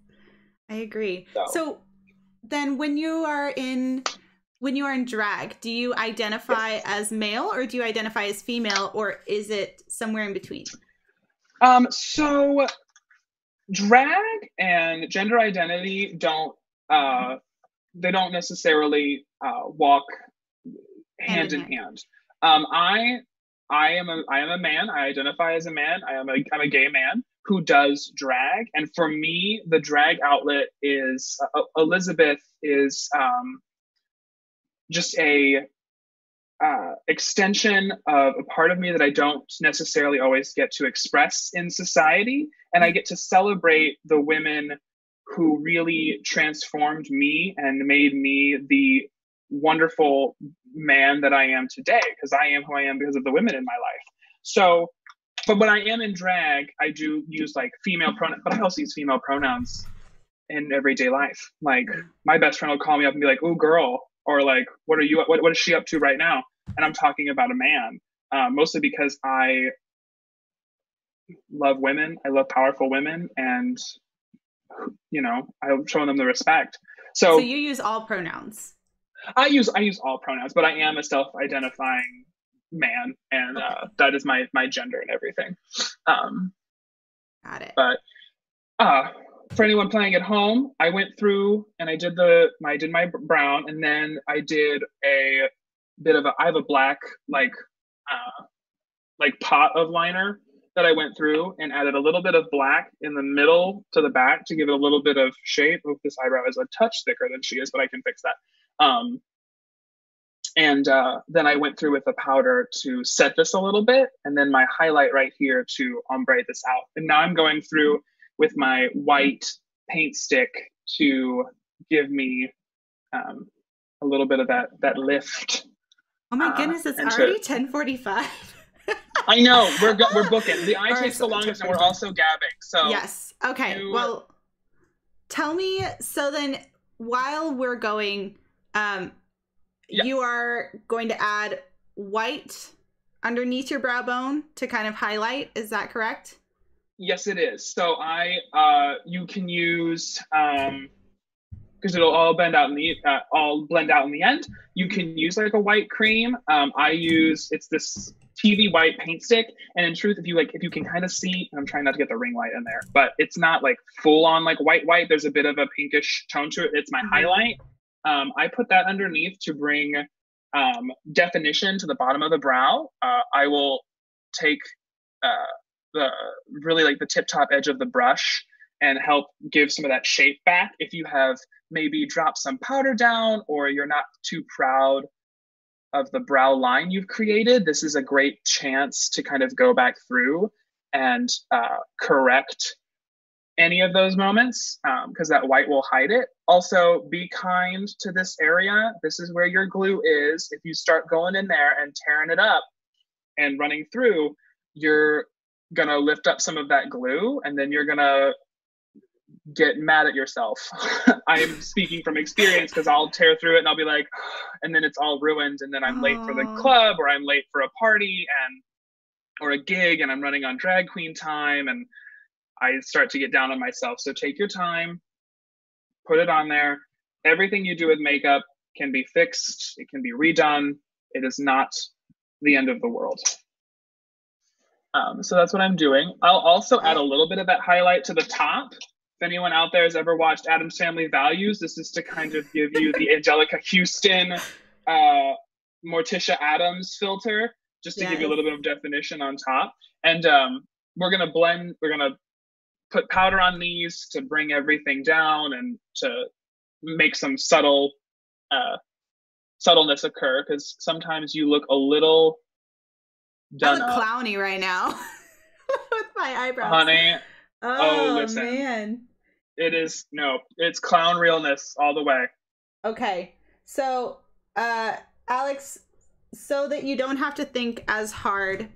I agree. So. so. Then, when you are in when you are in drag, do you identify yes. as male or do you identify as female, or is it somewhere in between? Um, so drag and gender identity don't uh, they don't necessarily uh, walk hand, in hand. Um, I I am a I am a man. I identify as a man. I am a I'm a gay man who does drag, and for me, the drag outlet is uh, Elizabeth is um, just a uh, extension of a part of me that I don't necessarily always get to express in society, and I get to celebrate the women who really transformed me and made me the wonderful man that I am today because I am who I am because of the women in my life. So, but when I am in drag, I do use like female pronouns, but I also use female pronouns in everyday life. Like my best friend will call me up and be like, "Ooh, girl," or like, "What are you? What, what is she up to right now?" And I'm talking about a man, uh, mostly because I love women. I love powerful women, and you know, I'm showing them the respect. So, so you use all pronouns. I use I use all pronouns, but I am a self-identifying man, and okay. uh, that is my my gender and everything. Um, Got it. But uh, for anyone playing at home, I went through and I did the I did my brown, and then I did a bit of a I have a black like uh, like pot of liner that I went through and added a little bit of black in the middle to the back to give it a little bit of shape. Oh, this eyebrow is a touch thicker than she is, but I can fix that. Um, and uh, then I went through with a powder to set this a little bit, and then my highlight right here to ombre this out. And now I'm going through with my white paint stick to give me um, a little bit of that that lift. Oh my uh, goodness, it's already 1045. I know we're go- we're booking. The *laughs* eye takes the longest, and we're also gabbing. So yes, okay. You... Well, tell me. So then, while we're going, um, yeah. you are going to add white underneath your brow bone to kind of highlight. Is that correct? Yes, it is. So I, uh, you can use um, because it'll all blend out in the uh, all blend out in the end. You can use like a white cream. Um, I use it's this TV white paint stick. And in truth, if you like, if you can kind of see, I'm trying not to get the ring light in there, but it's not like full on like white white. There's a bit of a pinkish tone to it. It's my mm-hmm. highlight. Um, I put that underneath to bring um, definition to the bottom of the brow. Uh, I will take uh, the really like the tip top edge of the brush and help give some of that shape back. If you have maybe dropped some powder down or you're not too proud of the brow line you've created, this is a great chance to kind of go back through and uh, correct any of those moments because um, that white will hide it. Also, be kind to this area. This is where your glue is. If you start going in there and tearing it up and running through, you're going to lift up some of that glue and then you're going to get mad at yourself. *laughs* I'm speaking from experience because I'll tear through it and I'll be like, ah, and then it's all ruined, and then I'm late for the oh. club or I'm late for a party and or a gig and I'm running on drag queen time and I start to get down on myself. So take your time, put it on there. Everything you do with makeup can be fixed, it can be redone. It is not the end of the world. Um, so that's what I'm doing. I'll also add a little bit of that highlight to the top. If anyone out there has ever watched Addams Family Values, this is to kind of give you the Anjelica Huston, uh, Morticia Addams filter, just to yes. give you a little bit of definition on top. And um, we're gonna blend. We're gonna put powder on these to bring everything down and to make some subtle uh, subtleness occur because sometimes you look a little done I look clowny right now *laughs* with my eyebrows. Honey. Oh, oh listen. man. It is no, it's clown realness all the way. Okay. So, uh Alex, so that you don't have to think as hard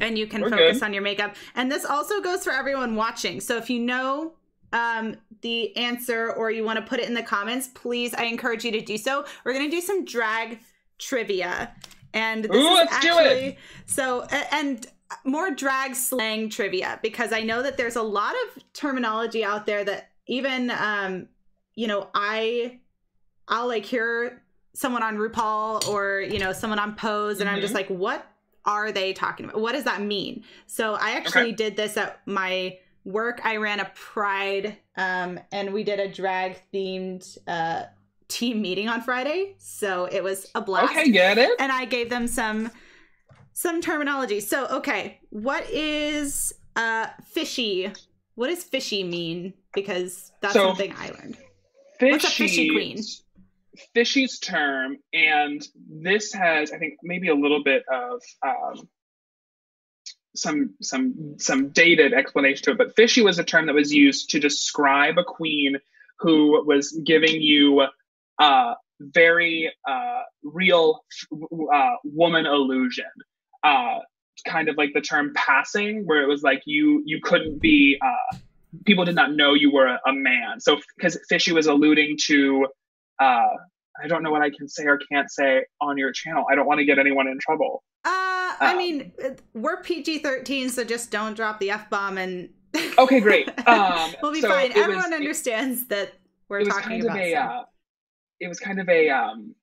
and you can We're focus good. on your makeup. And this also goes for everyone watching. So if you know um, the answer or you want to put it in the comments, please, I encourage you to do so. We're going to do some drag trivia. And this Ooh, is actually so and more drag slang trivia because I know that there's a lot of terminology out there that even um you know I I'll like hear someone on RuPaul or you know someone on Pose and mm-hmm. I'm just mm-hmm. like what are they talking about? What does that mean? So I actually okay. did this at my work. I ran a pride um and we did a drag themed uh team meeting on Friday, so it was a blast. Okay, get it. And I gave them some some terminology. So, okay, what is uh fishy? What does fishy mean? Because that's so, something I learned. Fishy, What's a fishy queen? Fishy's term, and this has, I think, maybe a little bit of um, some some some dated explanation to it. But fishy was a term that was used to describe a queen who was giving you uh, very uh, real uh, woman illusion. Uh, kind of like the term passing, where it was like you you couldn't be. Uh, people did not know you were a, a man. So because Fishy was alluding to. Uh, I don't know what I can say or can't say on your channel. I don't want to get anyone in trouble. Uh, I um, mean, we're PG thirteen, so just don't drop the f bomb and. *laughs* okay, great. Um, *laughs* we'll be so fine. Everyone was, understands it, that we're talking about. A, uh, it was kind of a um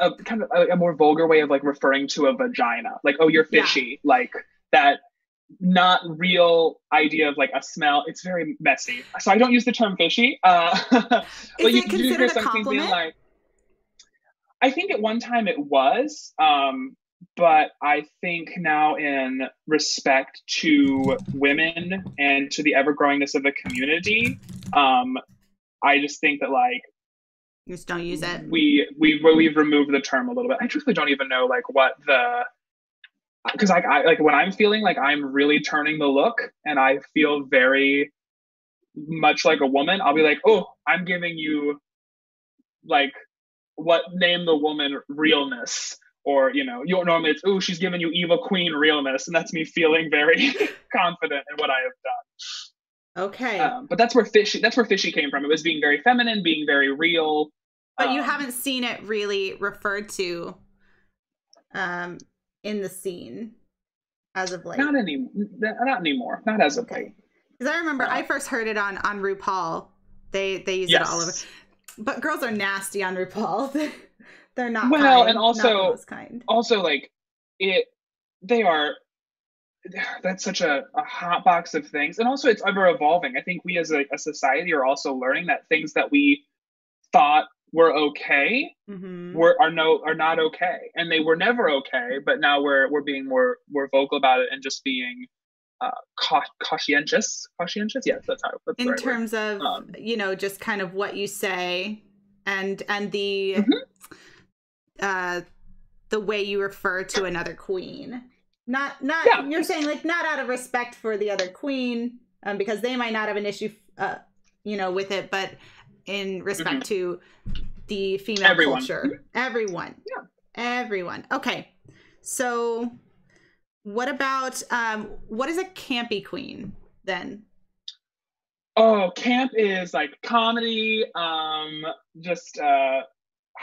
a kind of a, a, more vulgar way of like referring to a vagina like oh you're fishy yeah. like that not real idea of like a smell it's very messy so i don't use the term fishy uh *laughs* but you do hear some things being like i think at one time it was um but i think now in respect to women and to the ever growingness of the community um I just think that like just don't use it. We we we've removed the term a little bit. I truthfully don't even know like what the because like I like when I'm feeling like I'm really turning the look and I feel very much like a woman, I'll be like, oh, I'm giving you like what name the woman realness or you know you normally it's oh she's giving you evil queen realness and that's me feeling very *laughs* confident in what i have done Okay. Um, but that's where fishy that's where fishy came from. It was being very feminine, being very real. But um, you haven't seen it really referred to um in the scene as of late. Not any not anymore. Not as of okay. late. Because I remember uh, I first heard it on on RuPaul. They they use yes. it all over. But girls are nasty on RuPaul. *laughs* They're not well, kind, and also also like it. They are that's such a, a hot box of things and also it's ever evolving i think we as a, a, society are also learning that things that we thought were okay mm-hmm. were are no are not okay and they were never okay but now we're we're being more we're vocal about it and just being uh conscientious conscientious yes that's how that's in right terms word. of um, you know just kind of what you say and and the mm-hmm. uh the way you refer to another queen not not yeah. you're saying like not out of respect for the other queen, um, because they might not have an issue, uh, you know, with it, but in respect mm-hmm. to the female everyone. culture, mm-hmm. everyone, yeah, everyone. Okay, so what about um, what is a campy queen then? Oh, camp is like comedy. Um, just uh,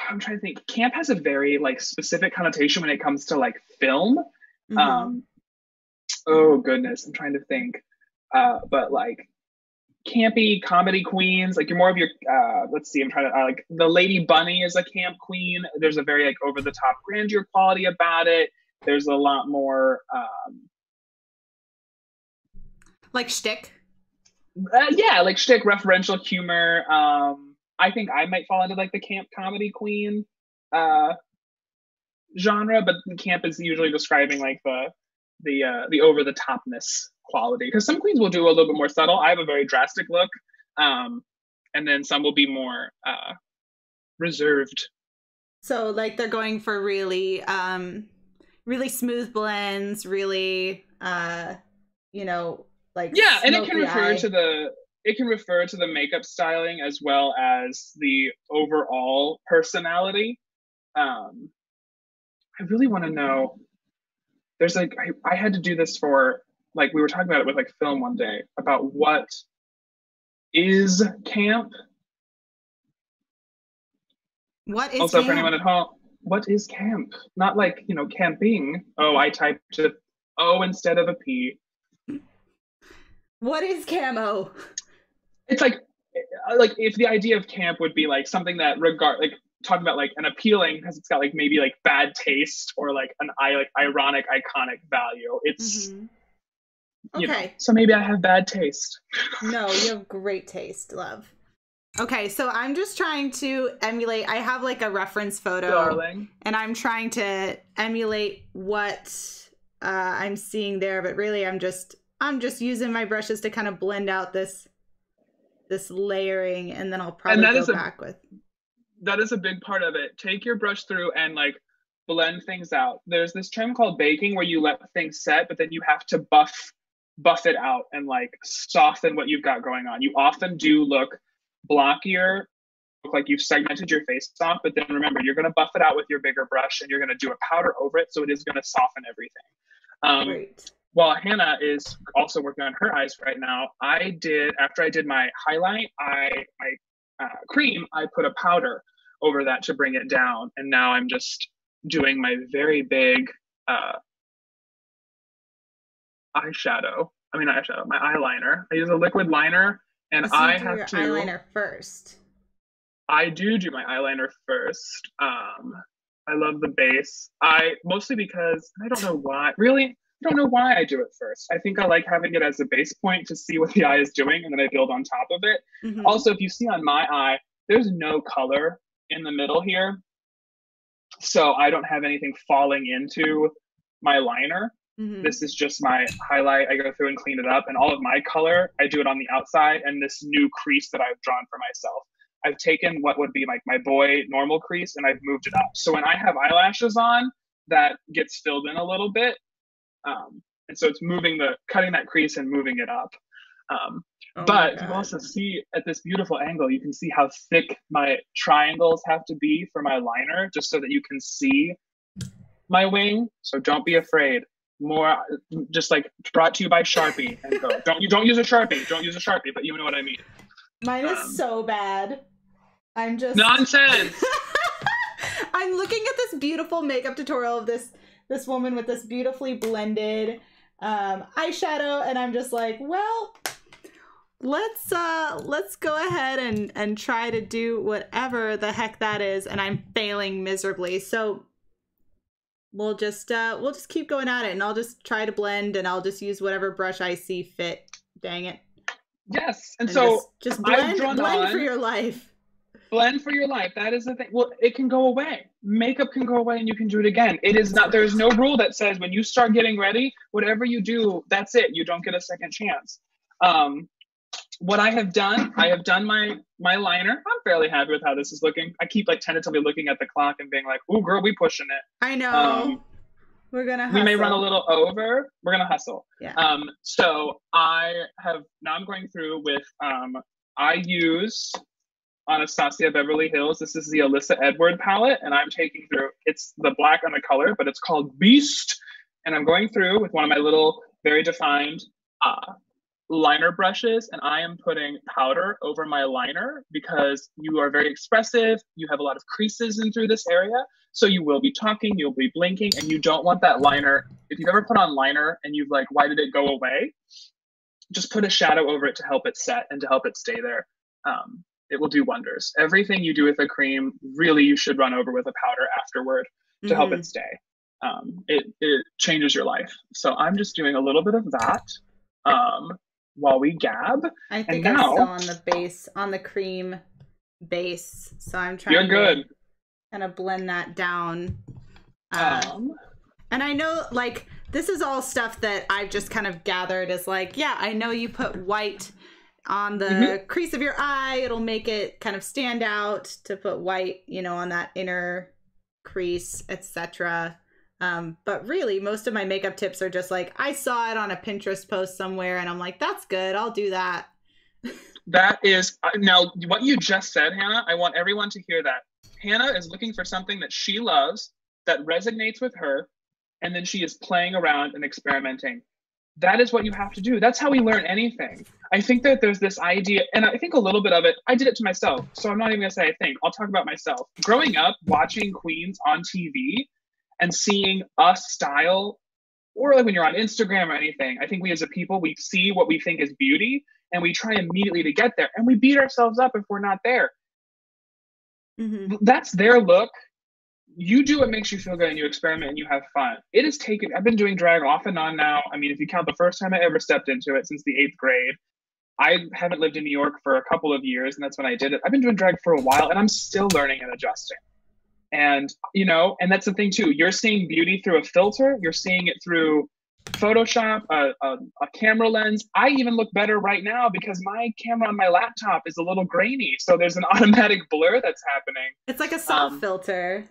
I'm trying to think. Camp has a very like specific connotation when it comes to like film. Mm-hmm. Um, oh goodness, I'm trying to think. Uh, but like campy comedy queens. Like you're more of your uh, let's see, I'm trying to uh, like the Lady Bunny is a camp queen. There's a very like over the top grandeur quality about it. There's a lot more um, like shtick. Uh, yeah, like shtick, referential humor. Um, I think I might fall into like the camp comedy queen uh, genre, but camp is usually describing like the the uh, the over the topness quality because some queens will do a little bit more subtle. I have a very drastic look, um, and then some will be more uh, reserved. So like they're going for really um, really smooth blends, really uh, you know like yeah, and it can refer eye. to the it can refer to the makeup styling as well as the overall personality. Um, I really want to know. There's like I, I had to do this for like we were talking about it with like film one day about what is camp. What is also camp? for anyone at home? What is camp? Not like you know camping. Oh, I typed a O instead of a P. What is camo? It's like like if the idea of camp would be like something that regard like talking about like an appealing because it's got like maybe like bad taste or like an i like ironic iconic value it's mm-hmm. Okay know, so maybe i have bad taste *laughs* no you have great taste love okay so i'm just trying to emulate i have like a reference photo Darling. and i'm trying to emulate what uh, i'm seeing there but really i'm just i'm just using my brushes to kind of blend out this this layering and then i'll probably go back a, with that is a big part of it. Take your brush through and like blend things out. There's this term called baking where you let things set, but then you have to buff buff it out and like soften what you've got going on. You often do look blockier, look like you've segmented your face off, but then remember you're gonna buff it out with your bigger brush and you're gonna do a powder over it, so it is gonna soften everything. Um. While Hannah is also working on her eyes right now, I did after I did my highlight, I my uh, cream, I put a powder over that to bring it down. And now I'm just doing my very big uh, eyeshadow. I mean, eyeshadow, my eyeliner. I use a liquid liner and so I have to. eyeliner first. I do do my eyeliner first. Um, I love the base. I mostly because I don't know why. Really, I don't know why I do it first. I think I like having it as a base point to see what the eye is doing and then I build on top of it. Mm-hmm. Also, if you see on my eye, there's no color in the middle here. So I don't have anything falling into my liner. Mm-hmm. This is just my highlight. I go through and clean it up. And all of my color, I do it on the outside and this new crease that I've drawn for myself. I've taken what would be like my boy normal crease and I've moved it up. So when I have eyelashes on, that gets filled in a little bit um, and so it's moving the cutting that crease and moving it up. Um, oh but you also see at this beautiful angle, you can see how thick my triangles have to be for my liner, just so that you can see my wing. So don't be afraid. More, just like brought to you by Sharpie, and go. *laughs* don't you don't use a Sharpie. Don't use a Sharpie, but you know what I mean. Mine is um, so bad. I'm just nonsense. *laughs* I'm looking at this beautiful makeup tutorial of this this woman with this beautifully blended um, eyeshadow, and I'm just like, well, let's uh let's go ahead and and try to do whatever the heck that is and i'm failing miserably so we'll just uh we'll just keep going at it and i'll just try to blend and i'll just use whatever brush i see fit. Dang it. Yes and, and so just, just blend blend on, for your life. Blend for your life. That is the thing. Well it can go away. Makeup can go away and you can do it again. It is not there's no rule that says when you start getting ready whatever you do that's it. You don't get a second chance. Um what i have done i have done my my liner i'm fairly happy with how this is looking i keep like tentatively looking at the clock and being like oh girl we pushing it i know um, we're gonna hustle. we may run a little over we're gonna hustle yeah um so i have now i'm going through with um i use Anastasia Beverly Hills. This is the Alyssa Edward palette, and I'm taking through, it's the black on the color, but it's called Beast. And I'm going through with one of my little, very defined uh, liner brushes, and I am putting powder over my liner because you are very expressive. You have a lot of creases in through this area. So you will be talking, you'll be blinking, and you don't want that liner. If you've ever put on liner and you've like, why did it go away? just put a shadow over it to help it set and to help it stay there. Um, it will do wonders. Everything you do with a cream, really, you should run over with a powder afterward to mm-hmm. help it mm-hmm. stay. Um, it, it changes your life. So I'm just doing a little bit of that um, while we gab. I think and I'm now, still on the base, on the cream base. So I'm trying you're good. to kind of blend that down. Uh, um, and I know, like, this is all stuff that I've just kind of gathered as like, yeah, I know you put white on the mm-hmm. crease of your eye. It'll make it kind of stand out to put white, you know, on that inner crease, etc. Um, but really, most of my makeup tips are just like I saw it on a Pinterest post somewhere, and I'm like, that's good. I'll do that. *laughs* that is uh, now what you just said, Hannah. I want everyone to hear that. Hannah is looking for something that she loves that resonates with her, and then she is playing around and experimenting that is what you have to do. That's how we learn anything. I think that there's this idea, and I think a little bit of it, I did it to myself. So I'm not even gonna say I think, I'll talk about myself. Growing up, watching Queens on TV and seeing us style, or like when you're on Instagram or anything, I think we as a people, we see what we think is beauty and we try immediately to get there and we beat ourselves up if we're not there. Mm-hmm. That's their look you do what makes you feel good and you experiment and you have fun. It has taken, I've been doing drag off and on now. I mean, if you count the first time I ever stepped into it since the eighth grade, I haven't lived in New York for a couple of years, and that's when I did it. I've been doing drag for a while, and I'm still learning and adjusting. And, you know, and that's the thing too. You're seeing beauty through a filter, you're seeing it through Photoshop, a, a, a, camera lens. I even look better right now because my camera on my laptop is a little grainy. So there's an *laughs* automatic blur that's happening. It's like a soft um, filter.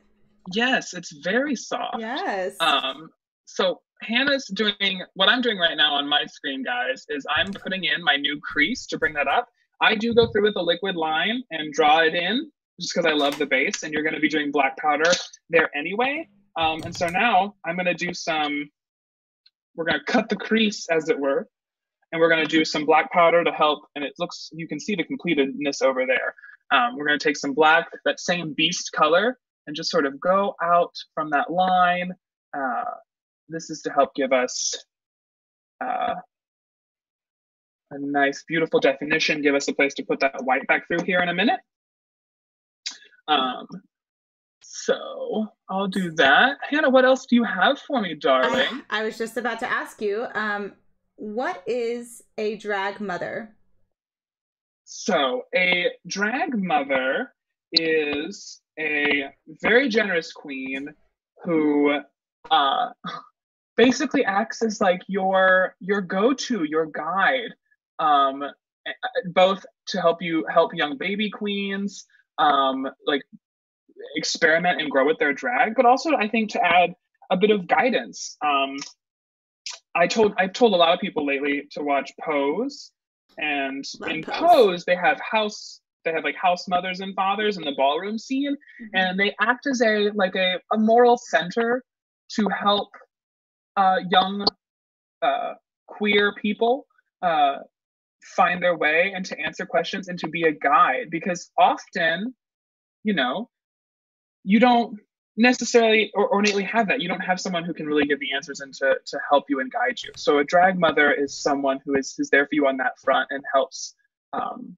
Yes, it's very soft. Yes. Um, so Hannah's doing what I'm doing right now on my screen, guys, is I'm putting in my new crease to bring that up. I do go through with a liquid line and draw it in just because I love the base, and you're going to be doing black powder there anyway. Um, and so now I'm going to do some, we're going to cut the crease as it were, and we're going to do some black powder to help. And it looks, you can see the completedness over there. Um, we're going to take some black, that same beast color, and just sort of go out from that line. Uh, this is to help give us uh, a nice, beautiful definition, give us a place to put that white back through here in a minute. Um, so I'll do that. Hannah, what else do you have for me, darling? I, I was just about to ask you, um, what is a drag mother? So a drag mother is a very generous queen who uh, basically acts as like your your go-to, your guide, um, both to help you help young baby queens um, like experiment and grow with their drag, but also I think to add a bit of guidance. Um, I told I've told a lot of people lately to watch Pose, and Love in Pose. Pose they have house they have like house mothers and fathers in the ballroom scene mm-hmm. and they act as a like a, a moral center to help uh, young uh, queer people uh, find their way and to answer questions and to be a guide because often you know you don't necessarily or ornately have that you don't have someone who can really give the answers and to, to help you and guide you so a drag mother is someone who is, is there for you on that front and helps um,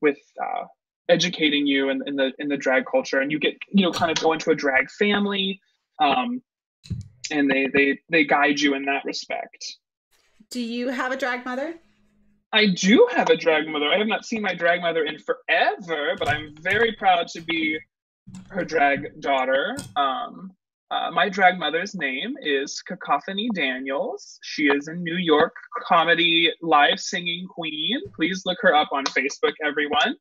with uh, educating you in, in, the in the drag culture, and you get you know kind of go into a drag family, um, and they they they guide you in that respect. Do you have a drag mother? I do have a drag mother. I have not seen my drag mother in forever, but I'm very proud to be her drag daughter. Um, uh, my drag mother's name is Cacophony Daniels. She is a New York comedy live singing queen. Please look her up on Facebook, everyone.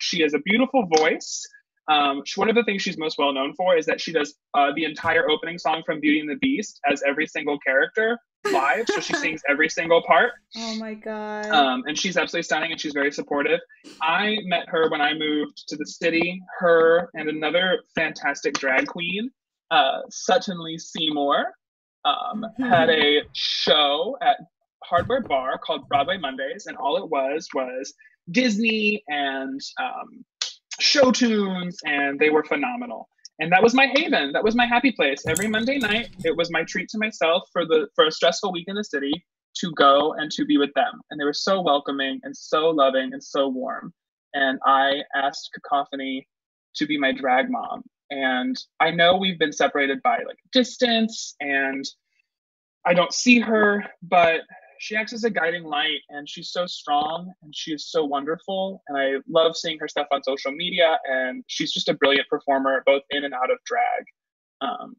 She has a beautiful voice. Um, she, one of the things she's most well known for is that she does uh, the entire opening song from Beauty and the Beast as every single character live. so she sings every single part. Oh my God. Um, and she's absolutely stunning and she's very supportive. I met her when I moved to the city, her and another fantastic drag queen uh, Sutton Lee Seymour um, mm-hmm. had a show at Hardware Bar called Broadway Mondays, and all it was was Disney and um, show tunes, and they were phenomenal. And that was my haven. That was my happy place. Every Monday night, it was my treat to myself for the for a stressful week in the city. to go and to be with them. And they were so welcoming and so loving and so warm. And I asked Cacophony to be my drag mom. And I know we've been separated by like distance and I don't see her, but she acts as a guiding light and she's so strong and she is so wonderful. And I love seeing her stuff on social media. And she's just a brilliant performer, both in and out of drag. Um,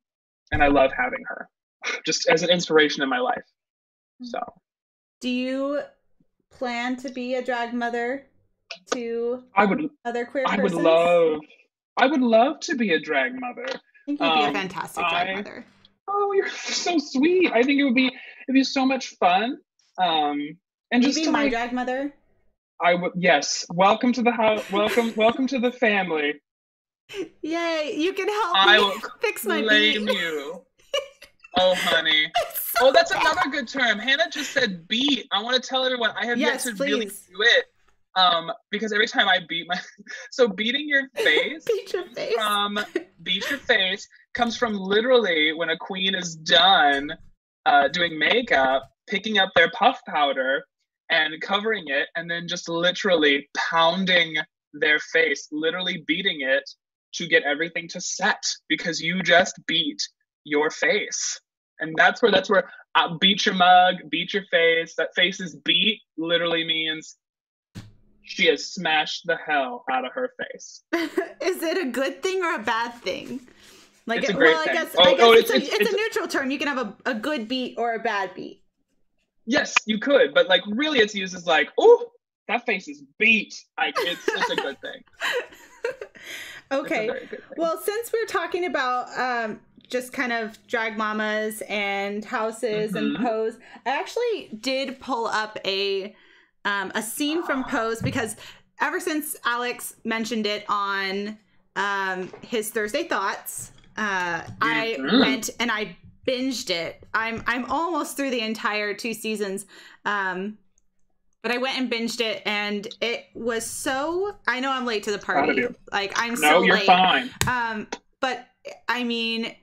and I love having her *laughs* just as an inspiration in my life. So, do you plan to be a drag mother to I would other queer I persons? would love I would love to be a drag mother. I think you'd be a um, fantastic drag I- mother. Oh, you're *laughs* so sweet. I think it would be it'd be so much fun. Um and you just to my like, drag mother? I would yes. Welcome to the house. Welcome welcome to the family. Yay! You can help I me fix my Blame beat. you. *laughs* Oh honey. *laughs* So Oh, that's bad. another good term. Hannah just said beat. I want to tell everyone I have Yes, yet to really do it. Um, because every time I beat my *laughs* so beating your face Beat your face. from beat your face comes from literally when a queen is done uh, doing makeup, picking up their puff powder and covering it, and then just literally pounding their face, literally beating it to get everything to set because you just beat your face. And that's where that's where uh, beat your mug, beat your face. That face is beat literally means she has smashed the hell out of her face. *laughs* Is it a good thing or a bad thing? Like, It's a great well, I guess, Oh, I guess oh, it's, it's- a, it's- it's, a neutral term. You can have a, a good beat or a bad beat. Yes, you could, but like really, it's used as like, oh, that face is beat. Like it's it's a good thing. *laughs* Okay. good thing. Well, since we're talking about um, just kind of drag mamas and houses and Mhm. pose, I actually did pull up a um, a scene from Pose because ever since Alex mentioned it on um, his Thursday Thots, uh, I Mhm. went and I binged it. I'm I'm almost through the entire two seasons. Um, but I went and binged it, and it was so. I know I'm late to the party. Like I'm no, so you're late. fine. Um, but I mean,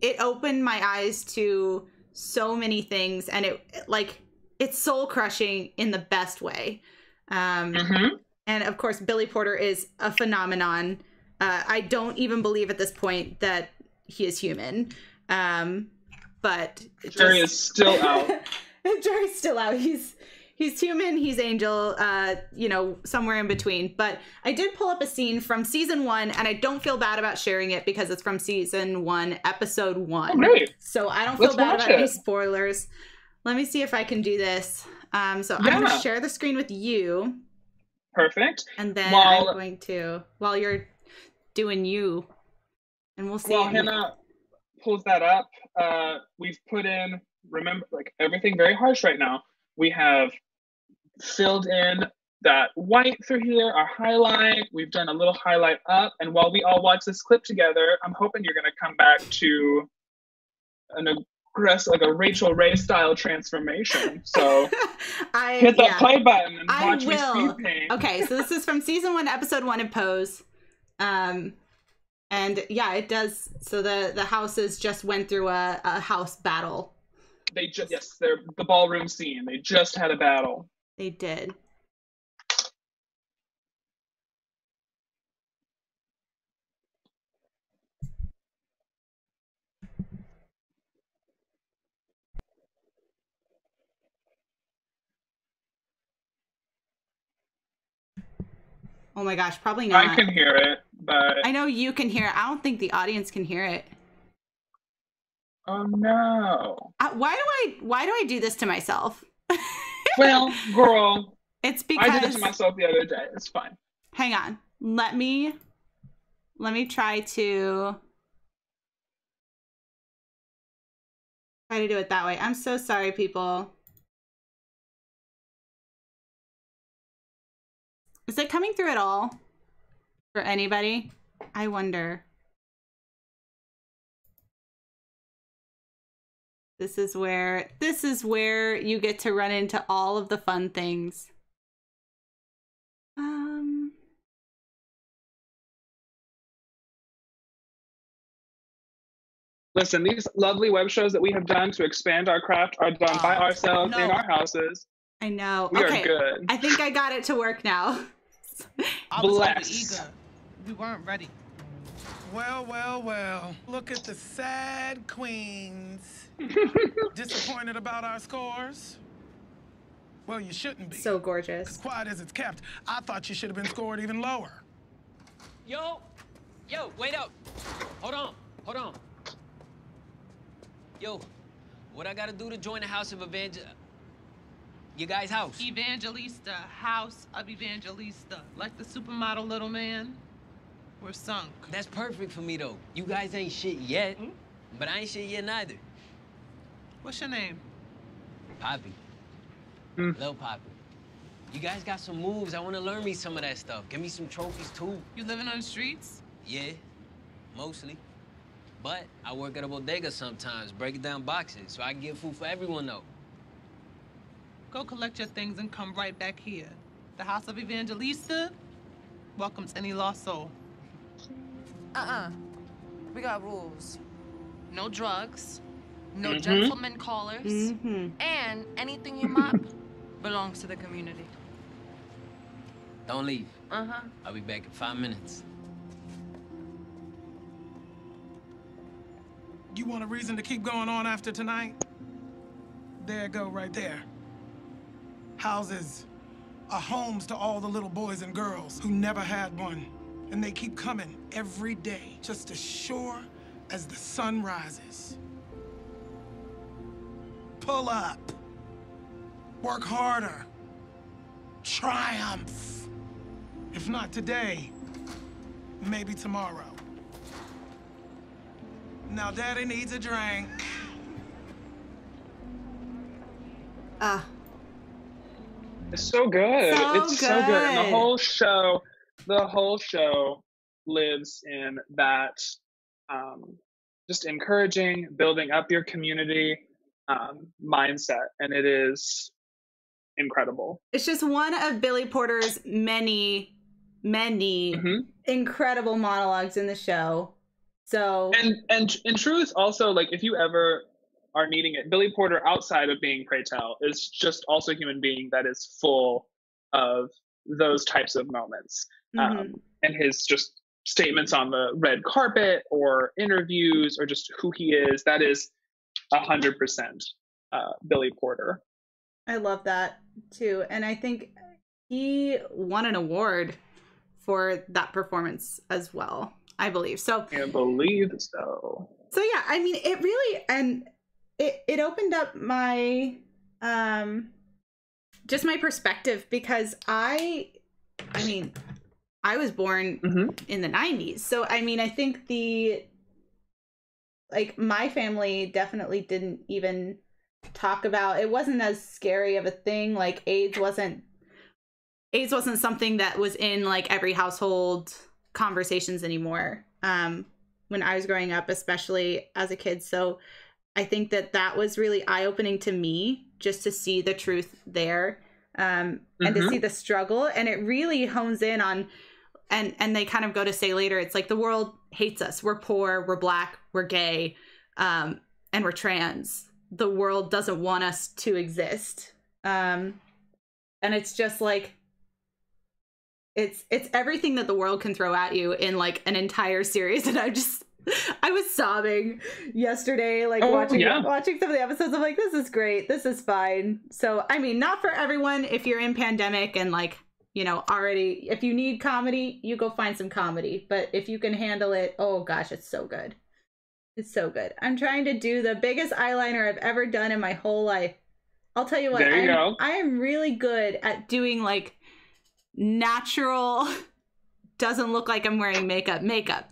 it opened my eyes to so many things, and it like it's soul crushing in the best way. Um, hmm and of course, Billy Porter is a phenomenon. Uh, I don't even believe at this point that he is human. Um, but Jerry just- is still out. *laughs* Jerry's still out. He's he's human. He's angel. Uh, you know, somewhere in between. But I did pull up a scene from season one, and I don't feel bad about sharing it because it's from season one, episode one. Oh. So I don't feel Let's bad about any it. spoilers. Let me see if I can do this. Um, so I'm going to share the screen with you, Perfect. and then While- I'm going to while you're doing you, and we'll see. While Hannah pulls that up, uh, we've put in. Remember, like everything very harsh right now. We have filled in that white through here, our highlight. We've done a little highlight up, and while we all watch this clip together, I'm hoping you're going to come back to an aggressive, like a Rachael Ray style transformation. So *laughs* I hit that yeah. play button and I watch me will. speed paint. okay so this is from season one episode one of pose um and yeah it does so the the houses just went through a, a house battle They just yes, they're the ballroom scene. They just had a battle. they did oh my gosh probably not I can hear it, but I know you can hear it. i don't think the audience can hear it oh no. uh, why do i why do i do this to myself *laughs* Well, girl, it's because I did it to myself the other day. It's fine. hang on let me let me try to try to do it that way i'm so sorry people is it coming through at all for anybody i wonder this is where this is where you get to run into all of the fun things um Listen, these lovely web shows that we have done to expand our craft are done by Oh, ourselves no. in our houses. I know. We okay. are good. I think I got it to work now. *laughs* I was Bless. over eager. We weren't ready. Well, well, well. Look at the sad queens. *laughs* Disappointed about our scores? Well, you shouldn't be. so gorgeous. as quiet as it's kept, I thought you should have been scored even lower. Yo, yo, wait up. Hold on, hold on. Yo, what I gotta do to join the House of Evangel... You guys' house? Evangelista, House of Evangelista. Like the supermodel little man. We're sunk. That's perfect for me, though. You guys ain't shit yet, but I ain't shit yet neither. What's your name? Papi. Hmm. Lil Papi. You guys got some moves. I wanna learn me some of that stuff. Give me some trophies, too. You living on the streets? Yeah, mostly. But I work at a bodega sometimes, breaking down boxes, so I can get food for everyone, though. Go collect your things and come right back here. The House of Evangelista welcomes any lost soul. Uh-uh. We got rules. No drugs. No Mhm. gentlemen callers. Mm-hmm. And anything you mop *coughs* belongs to the community. Don't leave. Uh-huh. I'll be back in five minutes. You want a reason to keep going on after tonight? There go, right there. Houses are homes to all the little boys and girls who never had one. And they keep coming every day, just as sure as the sun rises. Pull up. Work harder. Triumph. If not today, maybe tomorrow. Now, Daddy needs a drink. Ah, so good. So it's so good. And the whole show, the whole show lives in that um, just encouraging, building up your community um, mindset. And it is incredible. it's just one of Billy Porter's many, many hmm incredible monologues in the show. So And and in truth, also like if you ever are needing it, Billy Porter, outside of being Pray Tell, is just also a human being that is full of those types of moments. mhm. um, and his just statements on the red carpet or interviews or just who he is that is a hundred percent uh, billy porter I love that too. And I think he won an award for that performance as well, I believe. So i believe so so yeah, I mean it really and it it opened up my um just my perspective because I I mean I was born hmm in the 90s. So I mean, I think the like my family definitely didn't even talk about it wasn't as scary of a thing like AIDS wasn't AIDS wasn't something that was in like every household conversations anymore. Um when I was growing up, especially as a kid. So I think that that was really eye-opening to me just to see the truth there um and to Mhm. see the struggle and it really hones in on and and they kind of go to say later it's like the world hates us. We're poor we're black we're gay um and we're trans. The world doesn't want us to exist. Um and it's just like it's it's everything that the world can throw at you in like an entire series *laughs* and i'm just *laughs* i was sobbing yesterday like Oh, watching yeah. watching some of the episodes. I'm like this is great. This is fine. So i mean not for everyone. If you're in pandemic and like you know already if you need comedy you go find some comedy. But if you can handle it oh gosh it's so good. It's so good. I'm trying to do the biggest eyeliner i've ever done in my whole life. I'll tell you what There you I'm- go. i am really good at doing like natural *laughs* doesn't look like i'm wearing makeup makeup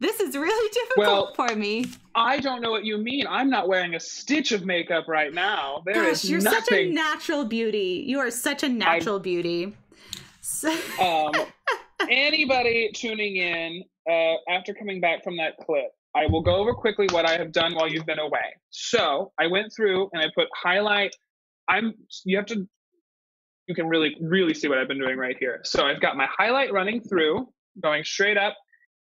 this is really *laughs* difficult Well, for me i don't know what you mean i'm not wearing a stitch of makeup right now There is gosh you're such a natural beauty you are such a natural beauty so- *laughs* um, anybody tuning in uh, after coming back from that clip, I will go over quickly what I have done while you've been away. So I went through and I put highlight. I'm you have to you can really really see what I've been doing right here. So I've got my highlight running through, going straight up,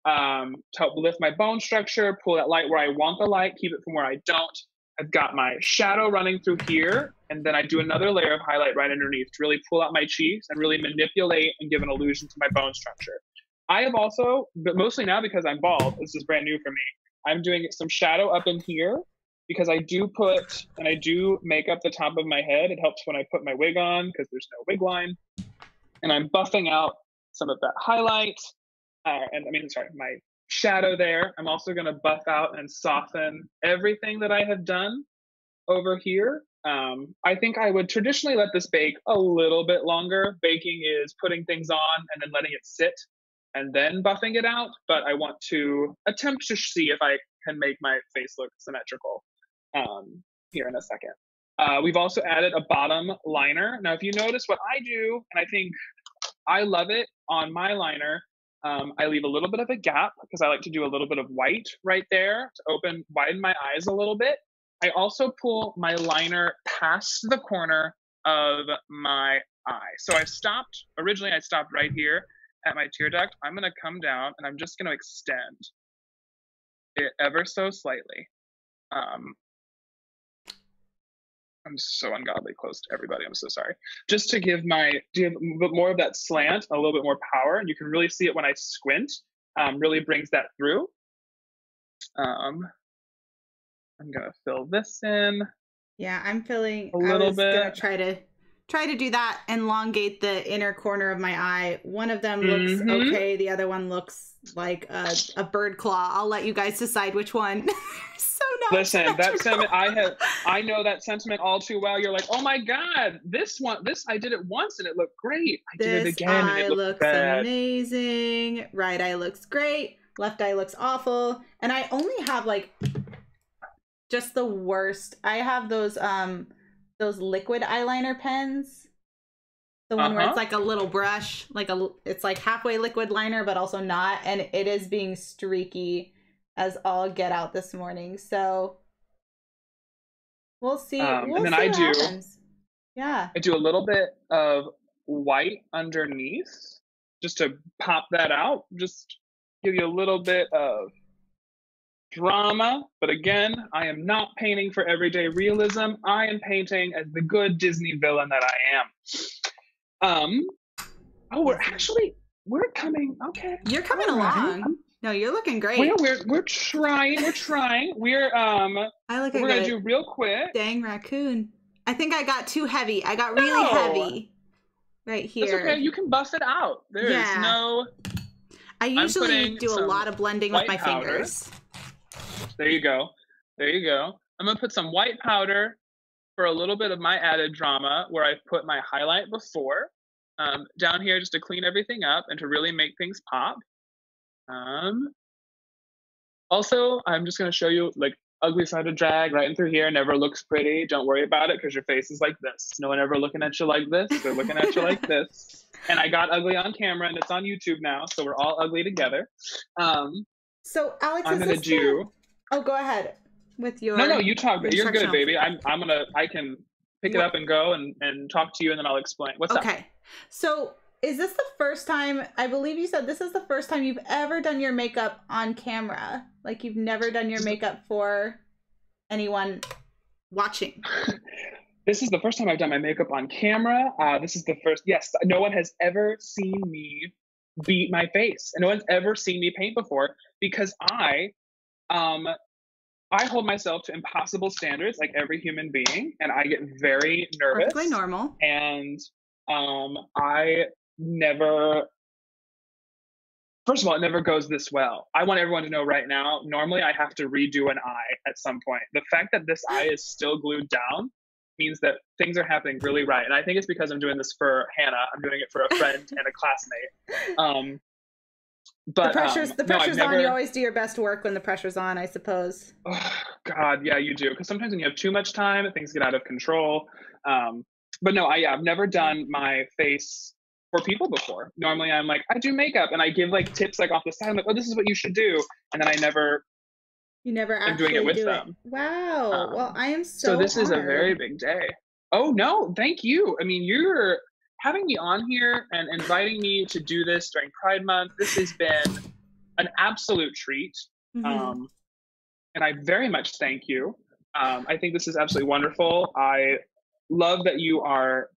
um, to help lift my bone structure, pull that light where I want the light, keep it from where I don't. I've got my shadow running through here, and then I do another layer of highlight right underneath to really pull out my cheeks and really manipulate and give an illusion to my bone structure. I have also, but mostly now because I'm bald, this is brand new for me. I'm doing some shadow up in here because I do put and I do make up the top of my head. It helps when I put my wig on because there's no wig line. And I'm buffing out some of that highlight. Uh, and I mean, sorry, my shadow there. I'm also going to buff out and soften everything that I have done over here. Um, I think I would traditionally let this bake a little bit longer. Baking is putting things on and then letting it sit and then buffing it out. But I want to attempt to see if I can make my face look symmetrical um, here in a second. Uh, we've also added a bottom liner. Now, if you notice what I do, and I think I love it on my liner, um, I leave a little bit of a gap because I like to do a little bit of white right there to open, widen my eyes a little bit. I also pull my liner past the corner of my eye. So I stopped, originally I stopped right here at my tear duct. I'm going to come down and I'm just going to extend it ever so slightly. Um, I'm so ungodly close to everybody. I'm so sorry. Just to give my give a bit more of that slant, a little bit more power, and you can really see it when I squint. Um, really brings that through. Um, I'm gonna fill this in. Yeah, I'm filling A little I was gonna bit. try to try to do that, elongate the inner corner of my eye. One of them looks Mhm. okay, the other one looks like a, a bird claw. I'll let you guys decide which one. *laughs* so not Listen, that sentiment I have *laughs* I know that sentiment all too well. You're like, oh my god, this one, this I did it once and it looked great. I did it This again and eye it looks bad. amazing. Right eye looks great. Left eye looks awful. And I only have like just the worst. I have those um those liquid eyeliner pens. The one where Uh-huh. it's like a little brush, like a it's like halfway liquid liner but also not and it is being streaky as all get out this morning. So we'll see. Um, and we'll then see I do- happens. Yeah. I do a little bit of white underneath just to pop that out, just give you a little bit of drama. But again, I am not painting for everyday realism. I am painting as the good Disney villain that I am. Um, oh, we're actually we're coming. Okay, You're coming All right. along. No, you're looking great. We're, we're we're trying. We're trying. We're um. I look like we're gonna do real quick. dang raccoon. I think I got too heavy. I got really No. heavy right That's here. okay. You can buff it out. There's Yeah. no. I usually do a lot of blending with my powder. fingers. There you go. There you go. I'm gonna put some white powder for a little bit of my added drama where I've put my highlight before. Um, down here just to clean everything up and to really make things pop. Um, also, I'm just gonna show you like ugly side of drag right in through here. Never looks pretty. Don't worry about it because your face is like this. No one ever looking at you like this. They're looking at you like this. And I got ugly on camera and it's on YouTube now, so we're all ugly together. Um, So Alex, I'm is gonna do. Oh, go ahead with your. No, no, you talk. You're good, baby. I'm, I'm gonna, I can pick it up and go and, and talk to you, and then I'll explain. What's up? Okay. So is this the first time? I believe you said this is the first time you've ever done your makeup on camera. Like you've never done your makeup for anyone watching. *laughs* This is the first time I've done my makeup on camera. Uh, this is the first. Yes, no one has ever seen me beat my face, and no one's ever seen me paint before because I, um, I hold myself to impossible standards, like every human being, and I get very nervous. Perfectly normal. and um, I never. First of all, it never goes this well. I want everyone to know right now. Normally, I have to redo an eye at some point. The fact that this eye is still glued down means that things are happening really right, and I think it's because I'm doing this for Hannah. I'm doing it for a friend and a classmate. Um, but the pressure's um, the no, pressure's on. never- You always do your best work when the pressure's on, I suppose. Oh, God, yeah, you do. Because sometimes when you have too much time, things get out of control. Um, but no, I, yeah, I've never done my face for people before. Normally, I'm like, I do makeup, and I give like tips like off the side. I'm like, oh, this is what you should do, and then I never. You never I'm doing it with do them. it. Wow. Um, well, I am so. So, this is a very big day. Oh no, thank you. I mean, you're having me on here and inviting me to do this during Pride Month. This has been an absolute treat. Mhm. Um, and I very much thank you. Um, I think this is absolutely wonderful. I love that you are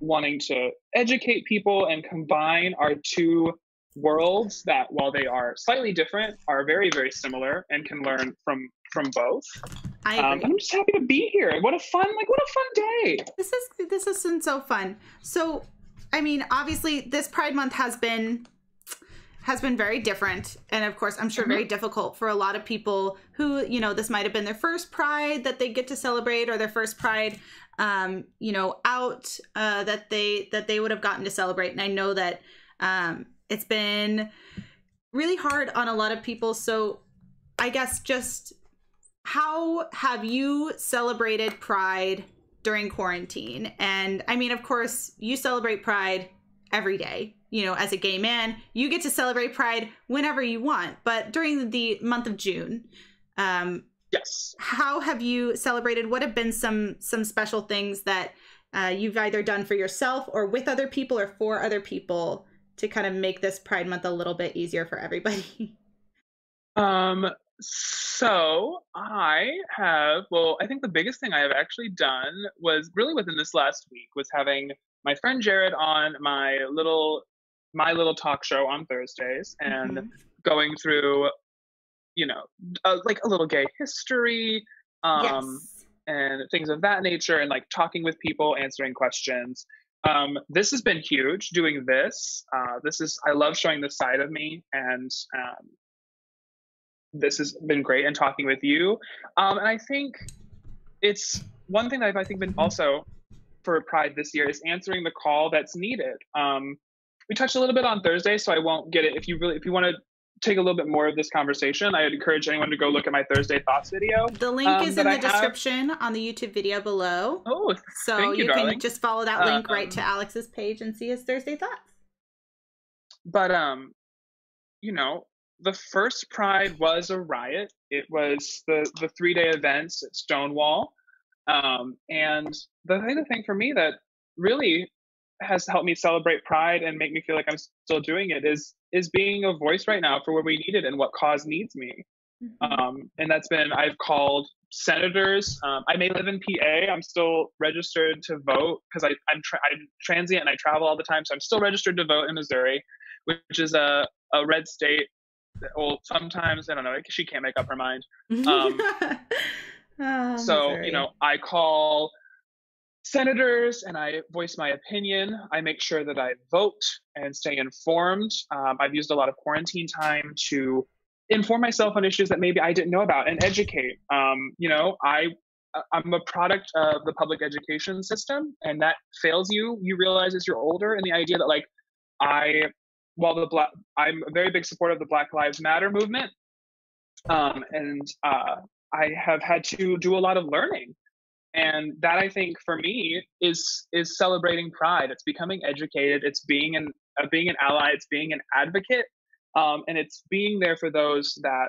wanting to educate people and combine our two worlds that, while they are slightly different, are very, very similar and can learn from from both. I Um. I'm just happy to be here. What a fun, like, what a fun day. this is this has been so fun. So, I mean, obviously, this Pride Month has been has been very different, and of course, I'm sure very difficult for a lot of people who, you know, this might have been their first Pride that they get to celebrate, or their first Pride, um, you know, out uh, that they that they would have gotten to celebrate. And I know that um, it's been really hard on a lot of people. So, I guess just how have you celebrated Pride during quarantine? And I mean, of course, you celebrate Pride every day. You know, as a gay man, you get to celebrate Pride whenever you want. But during the month of June, um, Yes. how have you celebrated? What have been some some special things that uh, you've either done for yourself or with other people or for other people to kind of make this Pride Month a little bit easier for everybody? *laughs* Um, so I have, well, I think the biggest thing I have actually done was really within this last week was having my friend Jared on my little, my little talk show on Thursdays and Mhm. going through, you know, uh, like a little gay history, um, yes. and things of that nature and like talking with people answering questions um, this has been huge doing this uh, this is i love showing this side of me and um, this has been great and talking with you. Um, and i think it's one thing that i've i think been also for pride this year is answering the call that's needed. Um, we touched a little bit on thursday so i won't get it. If you really if you want to take a little bit more of this conversation i would encourage anyone to go look at my Thursday Thots video. The link um, is in the I have- description on the YouTube video below. oh So Thank you, you, can just follow that link right to Um, Alex's page and see his Thursday Thots. but um you know the first pride was a riot it was the the three day events at stonewall um and the thing the thing for me that really has helped me celebrate pride and make me feel like i'm still doing it is is being a voice right now for where we need it and what cause needs me Mhm. um, and that's been I've called senators. Um, I may live in PA. I'm still registered to vote because I'm tra- I'm transient and I travel all the time, so I'm still registered to vote in Missouri, which is a a red state. Well, sometimes I don't know. She can't make up her mind. *laughs* um, Oh, so Missouri. you know, I call senators and I voice my opinion. I make sure that I vote and stay informed. Um, I've used a lot of quarantine time to inform myself on issues that maybe I didn't know about and educate. Um, you know, I I'm a product of the public education system, and that fails you. You realize as you're older, and the idea that like I, while the black, I'm a very big supporter of the Black Lives Matter movement, um, and uh, I have had to do a lot of learning. And that i think for me is is celebrating pride. It's becoming educated. It's being an uh, being an ally. It's being an advocate um, and it's being there for those that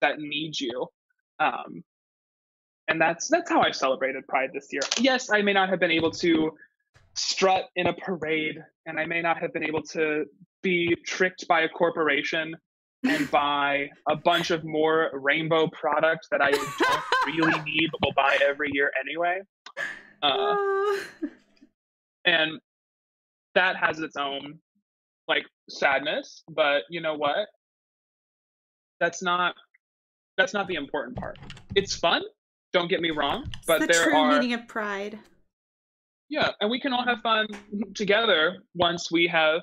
that need you um, and that's that's how i've celebrated pride this year. Yes i may not have been able to strut in a parade and i may not have been able to be tricked by a corporation and *laughs* buy a bunch of more rainbow products that I don't really *laughs* need but will buy every year anyway. Uh, *laughs* and that has its own like sadness, but you know what? That's not that's not the important part. It's fun, don't get me wrong, but It's the there true are meaning of pride. Yeah, and we can all have fun together once we have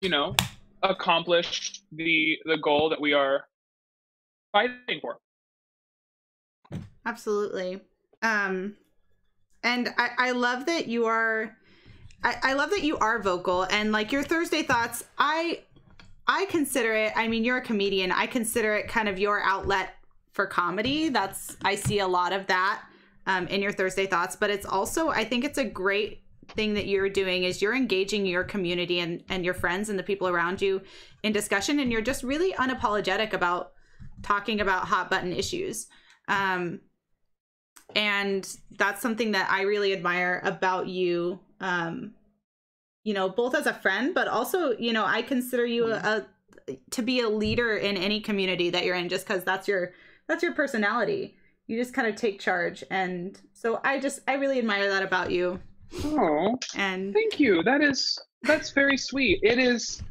you know accomplished the the goal that we are fighting for. Absolutely. Um and I, I love that you are I, I love that you are vocal and like your Thursday Thots, I I consider it I mean you're a comedian, I consider it kind of your outlet for comedy. That's I see a lot of that um in your Thursday Thots, but it's also I think it's a great thing that you're doing is you're engaging your community and, and your friends and the people around you in discussion and you're just really unapologetic about talking about hot button issues. Um and that's something that I really admire about you. Um, you know, both as a friend, but also, you know, I consider you a to be a leader in any community that you're in just because that's your that's your personality you just kind of take charge and so i just i really admire that about you Oh, and thank you. That is that's very sweet. It is.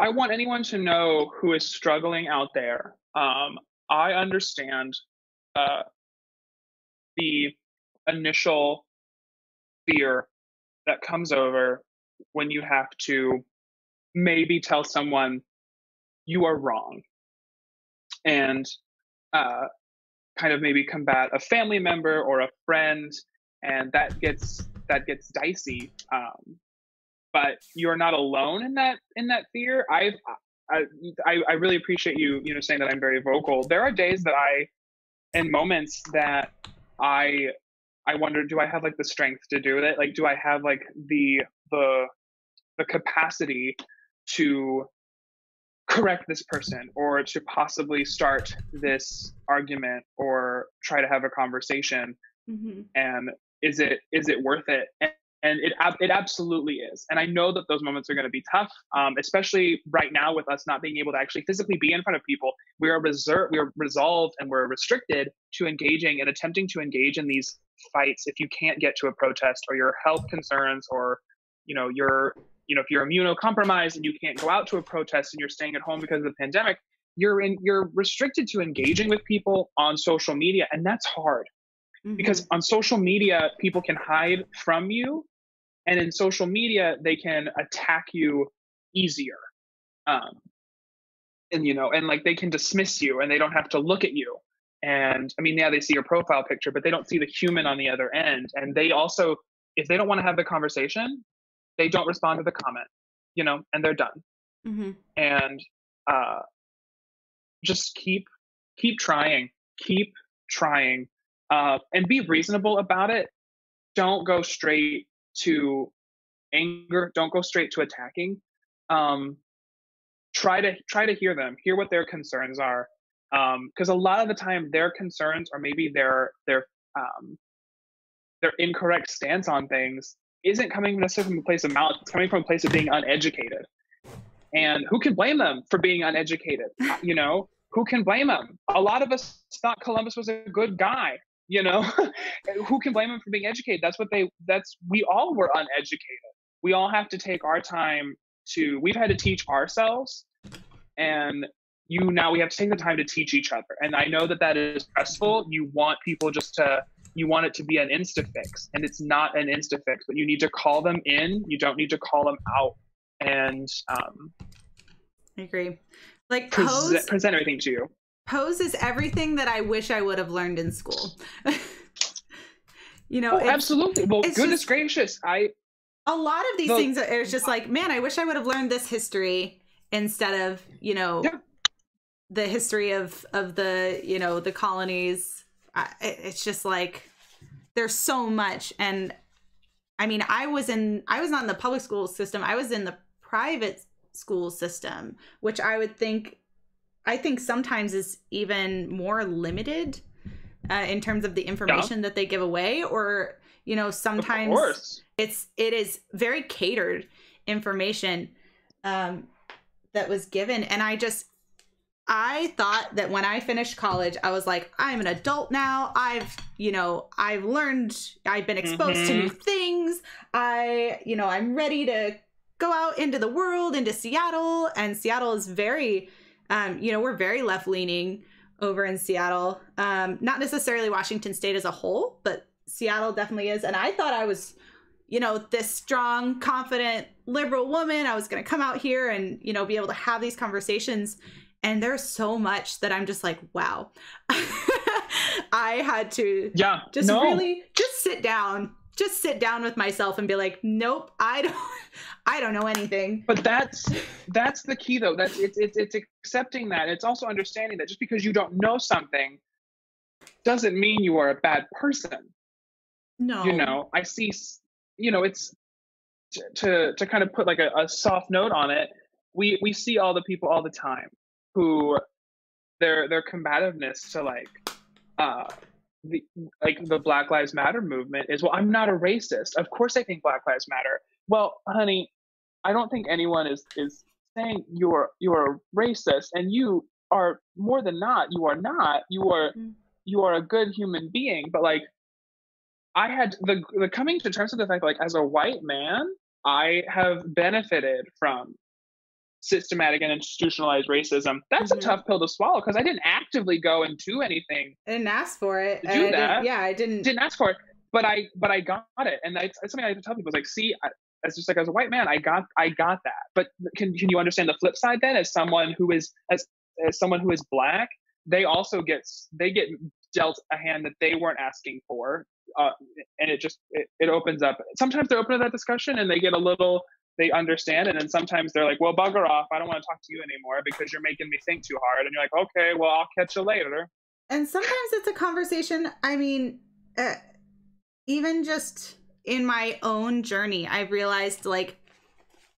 I want anyone to know who is struggling out there. Um, I understand uh, the initial fear that comes over when you have to maybe tell someone you are wrong and uh, kind of maybe combat a family member or a friend and that gets that gets dicey um, but you're not alone in that in that fear. I've I, I i really appreciate you you know saying that i'm very vocal. There are days that i and moments that i i wonder do i have like the strength to do it? Like do i have like the the the capacity to correct this person or to possibly start this argument or try to have a conversation Mhm. and is it is it worth it? And, and it it absolutely is. And i know that those moments are going to be tough um, especially right now with us not being able to actually physically be in front of people. We are reserved we are resolved and we're restricted to engaging and attempting to engage in these fights if you can't get to a protest or your health concerns or you know you're you know if you're immunocompromised and you can't go out to a protest and you're staying at home because of the pandemic you're in you're restricted to engaging with people on social media and that's hard. Mhm. because on social media people can hide from you and in social media they can attack you easier. Um and you know and like they can dismiss you and they don't have to look at you. And i mean yeah they see your profile picture but they don't see the human on the other end. And they also if they don't want to have the conversation they don't respond to the comment you know and they're done. Mhm. and uh, just keep keep trying keep trying uh, and be reasonable about it. Don't go straight to anger don't go straight to attacking. Um, try to try to hear them hear what their concerns are because a lot of the time their concerns or maybe their their um, their incorrect stance on things isn't coming necessarily from a place of malice it's coming from a place of being uneducated. And who can blame them for being uneducated *laughs* you know? Who can blame them? A lot of us thought columbus was a good guy you know? *laughs* Who can blame them for being educated? That's what they that's we all were uneducated. We all have to take our time to we've had to teach ourselves and you now we have to take the time to teach each other. And i know that that is stressful. You want people just to you want it to be an insta fix and it's not an insta fix but you need to call them in. You don't need to call them out. And um, i agree. Like present, pose present everything to you. Pose is everything that i wish i would have learned in school. *laughs* You know oh, absolutely. Well goodness just- gracious i a lot of these Well- things are it's just like man i wish i would have learned this history instead of you know Yeah. the history of of the you know the colonies I, it's just like there's so much. And i mean i was in i was not in the public school system. I was in the private school system which i would think i think sometimes is even more limited uh, in terms of the information that they give away or you know sometimes it's it is very catered information um that was given. And i just i thought that when i finished college i was like i'm an adult now. I've you know i've learned i've been exposed to new things. I you know i'm ready to go out into the world into seattle. And seattle is very um you know we're very left leaning over in seattle. Um not necessarily washington state as a whole but seattle definitely is. And i thought i was you know this strong confident liberal woman. I was going to come out here and you know be able to have these conversations and there's so much that i'm just like wow. *laughs* I had to yeah just no. really just sit down just sit down with myself and be like nope i don't *laughs* i don't know anything. But that's that's the key though. That's it's it's, it's accepting that. It's also understanding that just because you don't know something doesn't mean you are a bad person. No. You know i see you know it's to to, kind of put like a, a soft note on it we we see all the people all the time who their their combativeness to like uh the like the black lives matter movement is well i'm not a racist. Of course i think black lives matter. Well honey i don't think anyone is is saying you're you're a racist and you are more than not you are not. You are Mm. you are a good human being but like i had the the coming to terms with the fact like as a white man i have benefited from systematic and institutionalized racism that's Mhm. a tough pill to swallow because i didn't actively go and do anything I didn't ask for it. Do I that, yeah, I didn't. didn't ask for it but i but i got it and that's, that's something i have to tell people is like see I, as just like as a white man i got i got that but can can you understand the flip side then as someone who is as as someone who is black they also get they get dealt a hand that they weren't asking for uh, and it just it, it opens up sometimes they're open to that discussion and they get a little they understand and then sometimes they're like well bugger off i don't want to talk to you anymore because you're making me think too hard and you're like okay well i'll catch you later and sometimes it's a conversation i mean uh, even just in my own journey i realized like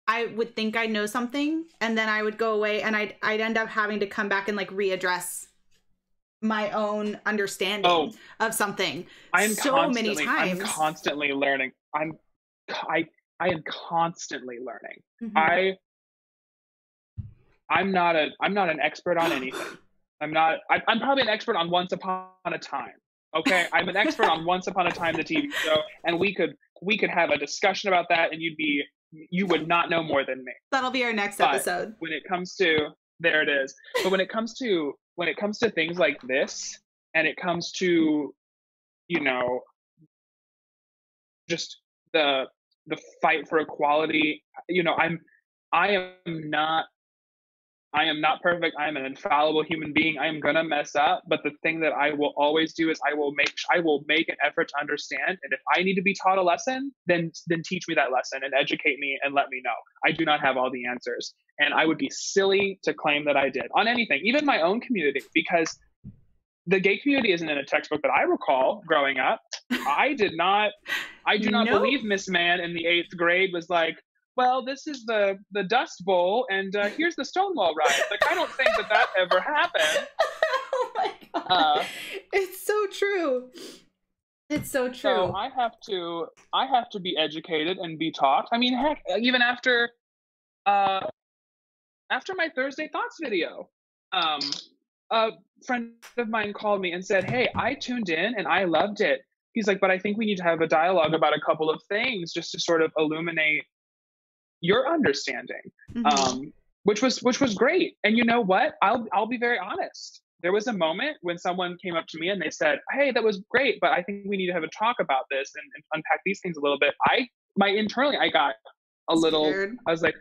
i would think i know something and then i would go away and i'd, I'd end up having to come back and like readdress my own understanding Oh. of something I am so many constantly, I'm times. constantly learning. I'm, I, I am constantly learning. Mhm. I, I'm not a, I'm not an expert on anything. *gasps* I'm not. I, I'm probably an expert on Once Upon a Time. Okay, I'm an expert on Once Upon a Time, the TV show, and we could, we could have a discussion about that, and you'd be, you would not know more than me that'll be our next But- episode when it comes to there it is but when it comes to when it comes to things like this and it comes to you know just the the fight for equality. You know i'm i am not i am not perfect. I am an infallible human being. I am going to mess up but the thing that i will always do is i will make i will make an effort to understand and if i need to be taught a lesson then then teach me that lesson and educate me and let me know. I do not have all the answers. And I would be silly to claim that I did on anything, even my own community, because the gay community isn't in a textbook that I recall growing up. I did not, I do not believe Miss Man in the eighth grade was like, well, this is the the Dust Bowl, and uh, here's the Stonewall riot. Like, I don't think that that ever happened. *laughs* oh my god Uh, it's so true it's so true So I have to, I have to be educated and be taught. I mean, heck, even after, uh, after my Thursday Thots video, um, a friend of mine called me and said, "Hey, I tuned in and I loved it." He's like, "But I think we need to have a dialogue about a couple of things just to sort of illuminate your understanding." Mhm. um, which was which was great. And you know what? I'll I'll be very honest. There was a moment when someone came up to me and they said, "Hey, that was great, but I think we need to have a talk about this and, and unpack these things a little bit." I my internally I got a little. Scared. I was like,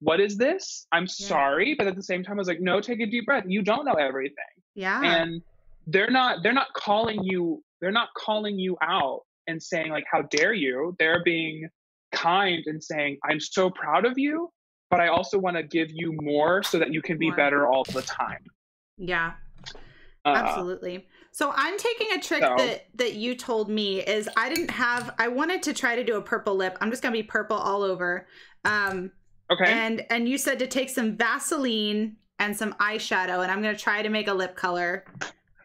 "What is this?" I'm sorry, but at the same time, I was like, "No, take a deep breath. You don't know everything." yeah and they're not they're not calling you they're not calling you out and saying like how dare you they're being kind and saying i'm so proud of you but i also want to give you more so that you can be More. better all the time yeah uh, absolutely so i'm taking a trick so- that that you told me is i didn't have i wanted to try to do a purple lip i'm just gonna be purple all over um okay. And and you said to take some vaseline and some eyeshadow and i'm gonna try to make a lip color.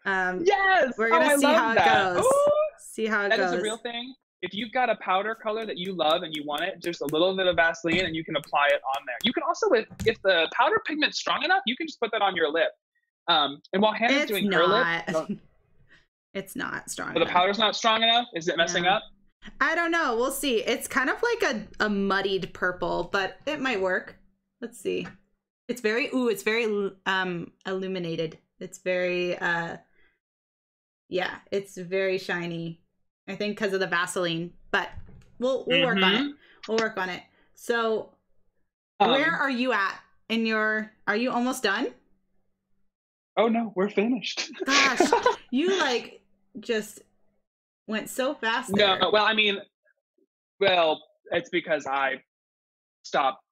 Um yes! we're Oh, gonna I see how it goes. Ooh, see how it that goes is a real thing. If you've got a powder color that you love and you want it just a little bit of vaseline and you can apply it on there. You can also if, if the powder pigment's strong enough you can just put that on your lip. Um, and while hannah's it's doing her lip not. *laughs* it's not strong But the powder's not strong enough? Is it messing Yeah. up? I don't know. We'll see. It's kind of like a, a muddied purple, but it might work. Let's see. It's very ooh, it's very um illuminated. It's very uh yeah, it's very shiny. I think because of the Vaseline, but we'll we'll work on it. We'll work on it. So, Um, where are you at in your are you almost done? Oh no, we're finished. Gosh, *laughs* you like just went so fast no, well, I mean, well, it's because I stopped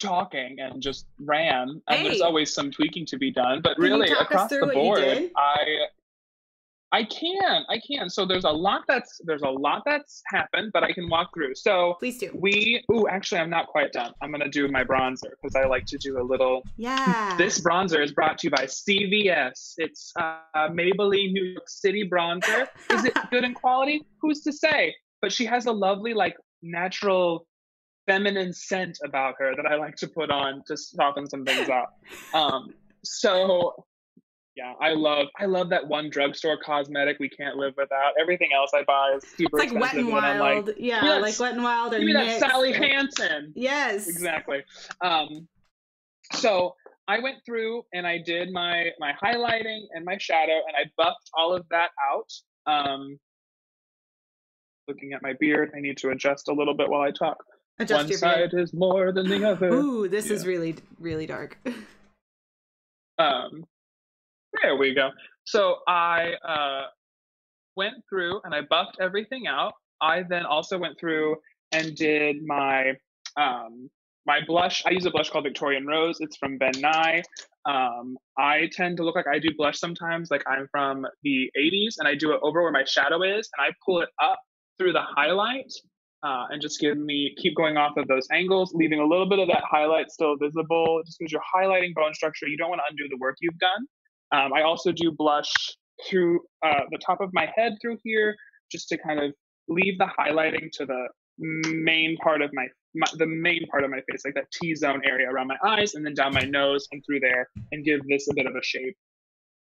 talking and just ran, and there's always some tweaking to be done. But Can really, across the board. I. I can, I can. So there's a lot that's there's a lot that's happened, but I can walk through. So Please do. we, ooh, actually, I'm not quite done. I'm gonna do my bronzer because I like to do a little Yeah. This bronzer is brought to you by CVS. It's uh, Maybelline New York City bronzer. Is it good in quality? Who's to say? But she has a lovely, like, natural feminine scent about her that I like to put on to soften some things up. Um, so yeah, I love I love that one drugstore cosmetic we can't live without. Everything else I buy is super It's like Wet expensive, and I'm like, Wild. yeah, yes, like Wet and Wild or give me that Sally Hansen. Yes. Exactly. Um, so I went through and I did my my highlighting and my shadow, and I buffed all of that out. Um, looking at my beard, I need to adjust a little bit while I talk. Adjust One your side beard. is more than the *gasps* other. Ooh, this is really, really dark. *laughs* Um, there we go. So I uh, went through and I buffed everything out. I then also went through and did my um, my blush. I use a blush called Victorian Rose. It's from Ben Nye. Um, I tend to look like I do blush sometimes, like I'm from the 80s, and I do it over where my shadow is, and I pull it up through the highlight uh, and just give me keep going off of those angles, leaving a little bit of that highlight still visible, just because you're highlighting bone structure. You don't want to undo the work you've done. Um, I also do blush through uh, the top of my head through here, just to kind of leave the highlighting to the main part of my, my the main part of my face, like that T zone area around my eyes, and then down my nose and through there, and give this a bit of a shape.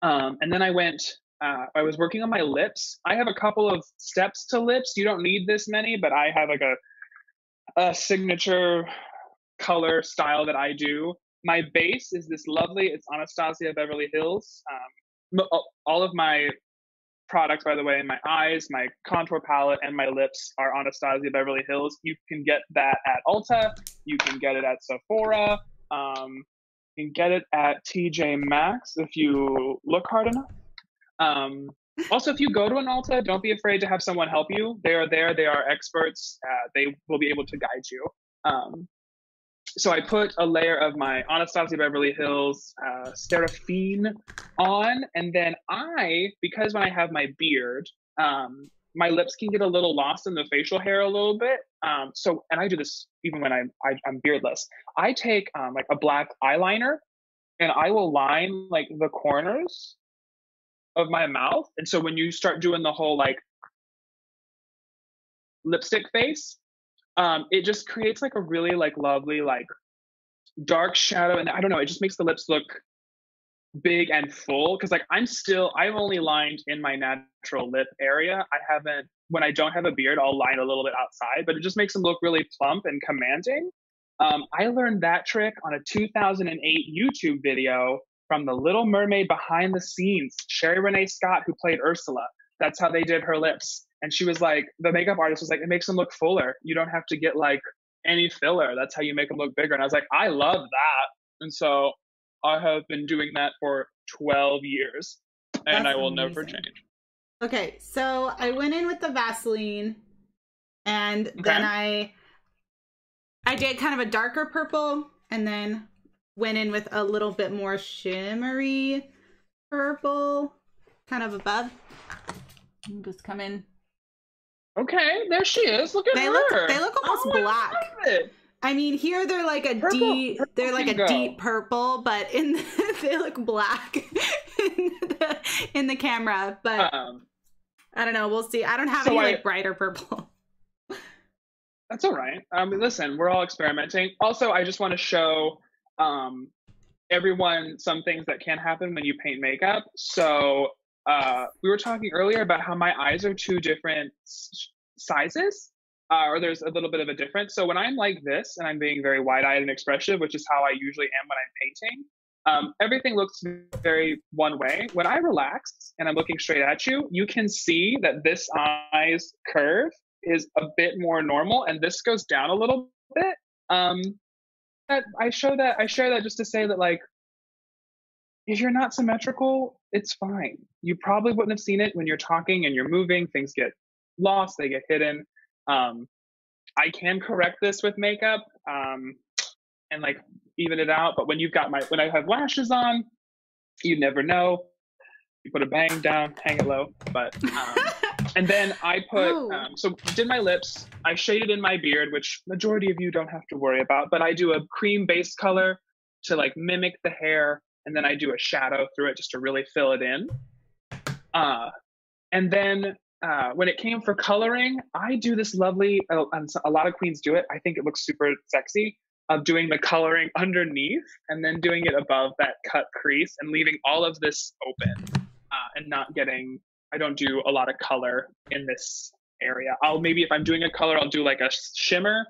Um, and then I went. Uh, I was working on my lips. I have a couple of steps to lips. You don't need this many, but I have like a a signature color style that I do. My base is this lovely. It's Anastasia Beverly Hills. Um, all of my products, by the way, my eyes, my contour palette, and my lips are Anastasia Beverly Hills. You can get that at Ulta. You can get it at Sephora. Um, you can get it at TJ Maxx if you look hard enough. Um, *laughs* also, if you go to an Ulta, don't be afraid to have someone help you. They are there. They are experts. Uh, they will be able to guide you. Um, so I put a layer of my Anastasia Beverly Hills uh, Seraphine on, and then I, because when I have my beard, um, my lips can get a little lost in the facial hair a little bit. Um, so, and I do this even when I'm I, I'm beardless. I take um, like a black eyeliner, and I will line like the corners of my mouth. And so when you start doing the whole like lipstick face, um, it just creates like a really like lovely like dark shadow, and I don't know, it just makes the lips look big and full. Because like I'm still, I've only lined in my natural lip area. I haven't. When I don't have a beard, I'll line a little bit outside, but it just makes them look really plump and commanding. Um, I learned that trick on a 2008 YouTube video from The Little Mermaid behind the scenes. Sherie Rene Scott, who played Ursula, that's how they did her lips. And she was like, the makeup artist was like, it makes them look fuller. You don't have to get like any filler. That's how you make them look bigger. And I was like, I love that. And so I have been doing that for 12 years and That's I will never change. Okay, so I went in with the Vaseline, and then I I did kind of a darker purple, and then went in with a little bit more shimmery purple, kind of above. And Just come in. Okay, there she is. Look at They her. look they look almost Oh, black. love. I mean, here they're like a Purple- deep, purple they're like a go. deep purple, but in the, *laughs* they look black *laughs* in the, in the camera. But Um, I don't know. We'll see. I don't have So any I- like brighter purple. That's all right. Um, listen, we're all experimenting. Also, I just want to show um, everyone some things that can happen when you paint makeup. So uh, we were talking earlier about how my eyes are two different sizes, uh, or there's a little bit of a difference. So when I'm like this and I'm being very wide-eyed and expressive, which is how I usually am when I'm painting, um, everything looks very one way. When I relax and I'm looking straight at you, you can see that this eye's curve is a bit more normal and this goes down a little bit. Um, that I show that I share that just to say that like if you're not symmetrical, it's fine. You probably wouldn't have seen it when you're talking and you're moving. Things get lost, they get hidden. Um, I can correct this with makeup um, and like even it out. But when you've got my when I have lashes on, you never know. You put a bang down, hang it low. But um, *laughs* and then I put Oh. um, so did my lips. I shaded in my beard, which majority of you don't have to worry about. But I do a cream base color to like mimic the hair, and then I do a shadow through it just to really fill it in. Uh, and then uh, when it came for coloring, I do this lovely. Uh, and a lot of queens do it. I think it looks super sexy. Of doing the coloring underneath and then doing it above that cut crease and leaving all of this open uh, and not getting. I don't do a lot of color in this area. I'll maybe if I'm doing a color, I'll do like a shimmer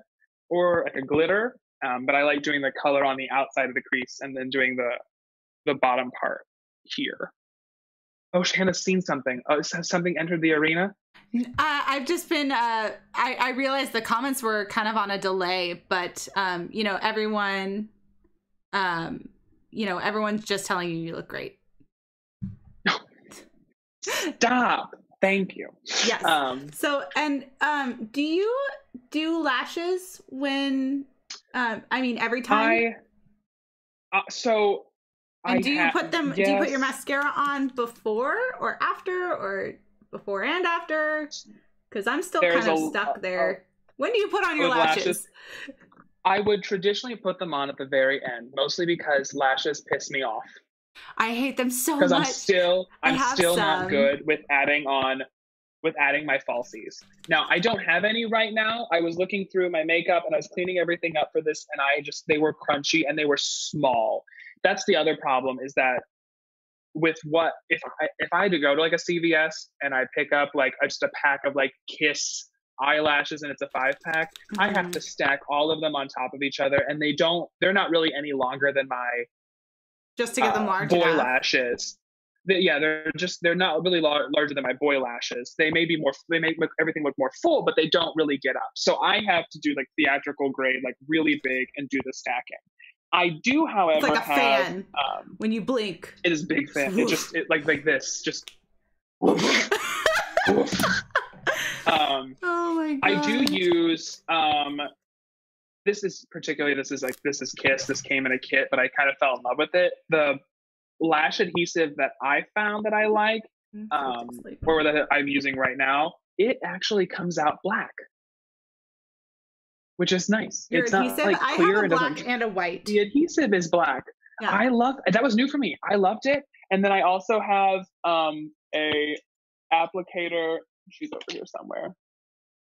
or like a glitter. Um, but I like doing the color on the outside of the crease and then doing the the bottom part here. Oh, Shanna's seen something. Oh, has something entered the arena? Uh, I've just been. Uh, I I realized the comments were kind of on a delay, but um, you know, everyone, um, you know, everyone's just telling you you look great. Stop. Thank you. Yes. Um, So, and um, do you do lashes when? Um, I mean, every time. I. Uh, so. And I do you put them? Do you put your mascara on before or after, or before and after? Because I'm still There's kind of a- stuck a- there. when do you put on your lashes? lashes? I would traditionally put them on at the very end, mostly because lashes piss me off. I hate them so much. Because I'm still, I'm still some. not good with adding on, with adding my falsies. Now I don't have any right now. I was looking through my makeup and I was cleaning everything up for this, and I just they were crunchy and they were small. That's the other problem is that with what if I if I had to go to like a CVS and I pick up like a- just a pack of like Kiss eyelashes and it's a five pack, I have Mhm. to stack all of them on top of each other, and they don't. They're not really any longer than my just to get them uh, large boy enough. lashes. They, yeah, they're just they're not really lar- larger than my boy lashes. They may be more they make everything look more full, but they don't really get up. So I have to do like theatrical grade, like really big, and do the stacking. I do, however, It's like a have fan. um, When you blink. it is big fan. It just it, like like this, just. *laughs* um, Oh my god. I do use um this is particularly this is like this is Kiss. This came in a kit, but I kind of fell in love with it. The lash adhesive that I found that I like, um, or that I'm using right now, it actually comes out black, which is nice. Your it's adhesive? not like I clear. have a black and a white. The adhesive is black. Yeah. I love that was new for me. I loved it. And then I also have um a applicator. She's over here somewhere,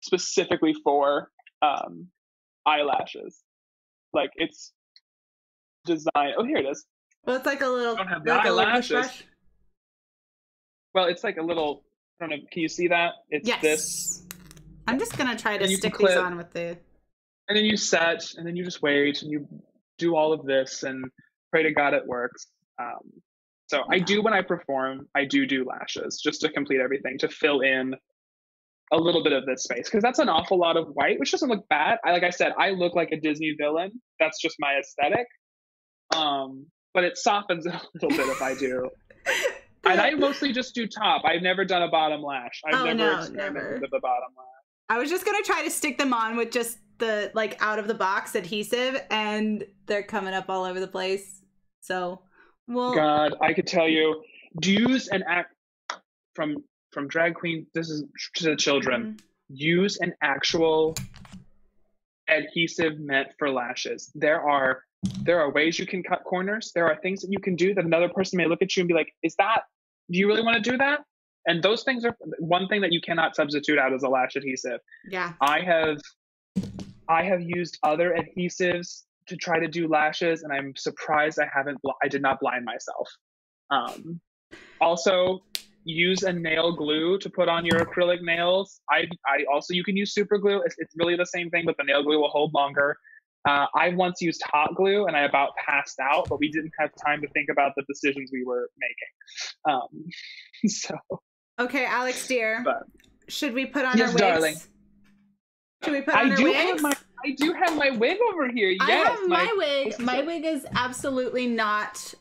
specifically for um eyelashes. Like it's designed. Oh, here it is. Well, it's like a little. don't have like eyelashes. Well, it's like a little. I don't know. Can you see that? It's Yes. this, I'm just gonna try to And you can stick these on with the. And then you set, and then you just wait, and you do all of this, and pray to God it works. Um, so I do when I perform. I do do lashes just to complete everything to fill in a little bit of this space because that's an awful lot of white, which doesn't look bad. I like I said, I look like a Disney villain. That's just my aesthetic. Um, but it softens it *laughs* a little bit if I do. *laughs* And I mostly just do top. I've never done a bottom lash. I've Oh, never no, experimented never. with a bottom lash. I was just gonna try to stick them on with just the like out of the box adhesive, and they're coming up all over the place. So, well, God, I could tell you, use an act from from drag queen. This is to the children. mhm. Use an actual adhesive meant for lashes. There are there are ways you can cut corners. There are things that you can do that another person may look at you and be like, "Is that? Do you really want to do that?" And those things are one thing that you cannot substitute out as a lash adhesive. yeah, I have I have used other adhesives to try to do lashes, and I'm surprised I haven't. Bl- I did not blind myself. Um, also, use a nail glue to put on your acrylic nails. I I also you can use super glue. It's, it's really the same thing, but the nail glue will hold longer. Uh, I once used hot glue, and I about passed out, but we didn't have time to think about the decisions we were making. Um, *laughs* so okay, Alex, dear, But- should we put on Yes, our wigs? darling. Should we put on I our do wigs? have my I do have my wig over here. Yes, I have my, wig. My wig is absolutely not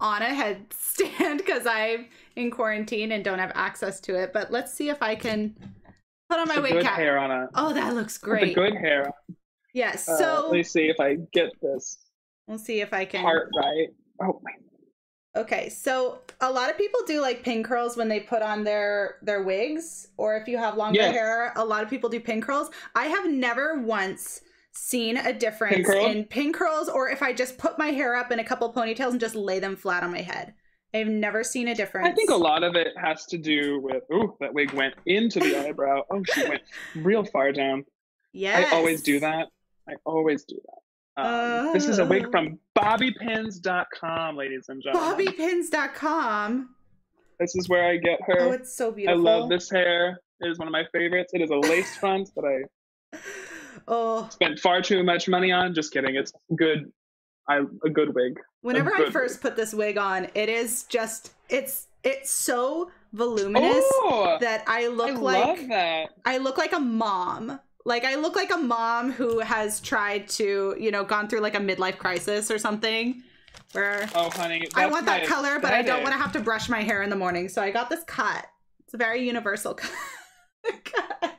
on a headstand *laughs* because I'm in quarantine and don't have access to it. But let's see if I can put on my wig good cap. hair on a Oh, that looks great. good hair. Yes. Uh, So let me see if I get this we'll see if I can. part right. Oh my Okay, so a lot of people do like pin curls when they put on their their wigs, or if you have longer Yes. hair, a lot of people do pin curls. I have never once seen a difference curl? in pin curls, or if I just put my hair up in a couple ponytails and just lay them flat on my head. I've never seen a difference. I think a lot of it has to do with ooh, that wig went into the eyebrow. Oh, she went *laughs* real far down. Yes. I always do that. I always do that. Um, This is a wig from bobbypins.com, ladies and gentlemen. Bobbypins.com. This is where I get her. Oh, it's so beautiful. I love this hair. It is one of my favorites. It is a lace *laughs* front that I Oh, spent far too much money on. Just kidding. It's good. I a good wig. whenever I good first put this wig on, it is just it's it's so voluminous Oh, that I look I like love that. I look like a mom. Like I look like a mom who has tried to, you know, gone through like a midlife crisis or something where Oh, honey, I want that color, but I don't want to have to brush my hair in the morning. So I got this cut. It's a very universal *laughs* cut.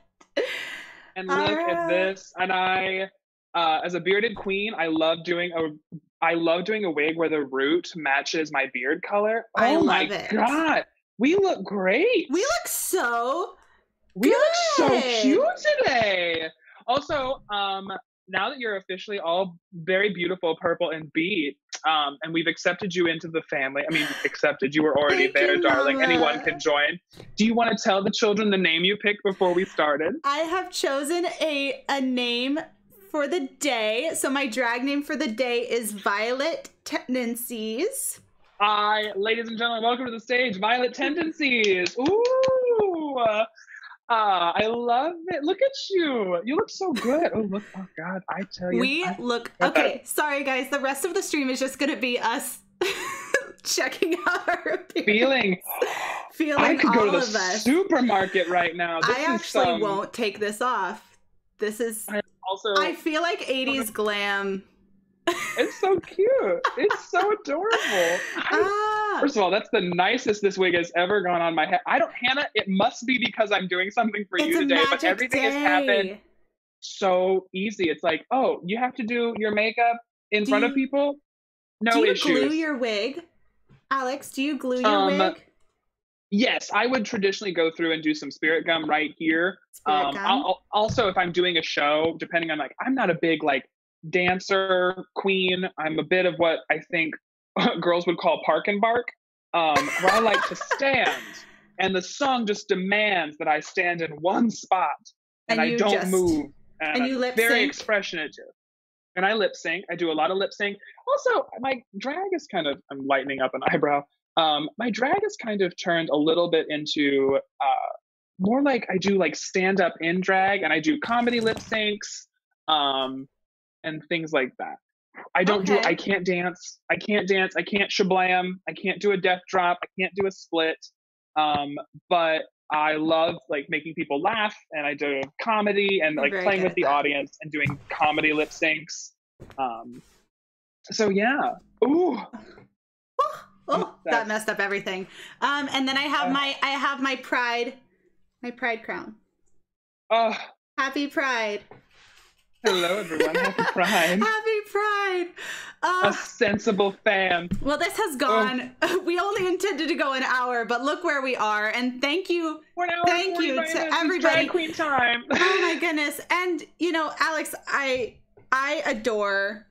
And look at this. And I, uh, as a bearded queen, I love doing a. I love doing a wig where the root matches my beard color. I oh my it. god, we look great. we look so We look so cute today. Also, um, now that you're officially all very beautiful, purple and beat, um, and we've accepted you into the family. I mean, accepted. You were already Thank there, you, darling. Mama. Anyone can join. Do you want to tell the children the name you picked before we started? I have chosen a a name for the day. So my drag name for the day is Violet Tendencies. Hi, ladies and gentlemen, welcome to the stage, Violet Tendencies. Ooh, uh, I love it. Look at you. You look so good. Oh, look. Oh, God. I tell you. We I- look okay. Sorry guys, the rest of the stream is just gonna be us *laughs* checking out our appearance, feeling. feeling I could all go to the us. supermarket right now. This I actually some- won't take this off. This is I Also, I feel like 80s glam. It's so cute. It's so adorable. Ah, First of all, that's the nicest this wig has ever gone on my head. I don't, Hannah. It must be because I'm doing something for it's you today, but everything day. has happened so easy. It's like, oh, you have to do your makeup in Do front of people. No do you issues. glue your wig? Alex, do you glue your Um, wig? yes, I would traditionally go through and do some spirit gum right here. Spirit Um, gum? I'll, I'll- also, if I'm doing a show, depending on like, I'm not a big like dancer queen. I'm a bit of what I think *laughs* girls would call park and bark, um, where I like to stand, and the song just demands that I stand in one spot and, And I don't just- move. and you lip sync very expressionative. And I lip sync. I do a lot of lip sync. Also, my drag is kind of. I'm lightening up an eyebrow. Um, my drag is kind of turned a little bit into uh, more like I do like stand up in drag, and I do comedy lip syncs, um, and things like that. I don't do. I can't dance. I can't dance. I can't shablam. I can't do a death drop. I can't do a split. Um, but I love like making people laugh, and I do comedy and like very playing with the that. audience and doing comedy lip syncs. Um, so yeah. Ooh. Oh, that messed up everything. Um, and then I have Uh. my I have my pride, my pride crown. Oh, Happy Pride. Hello everyone. Happy Pride. Happy Pride. A Uh, sensible fan. well, this has gone. *laughs* We only intended to go an hour, but look where we are. And thank you Thank you to everybody. Drag queen time. *laughs* oh my goodness and you know alex i i adore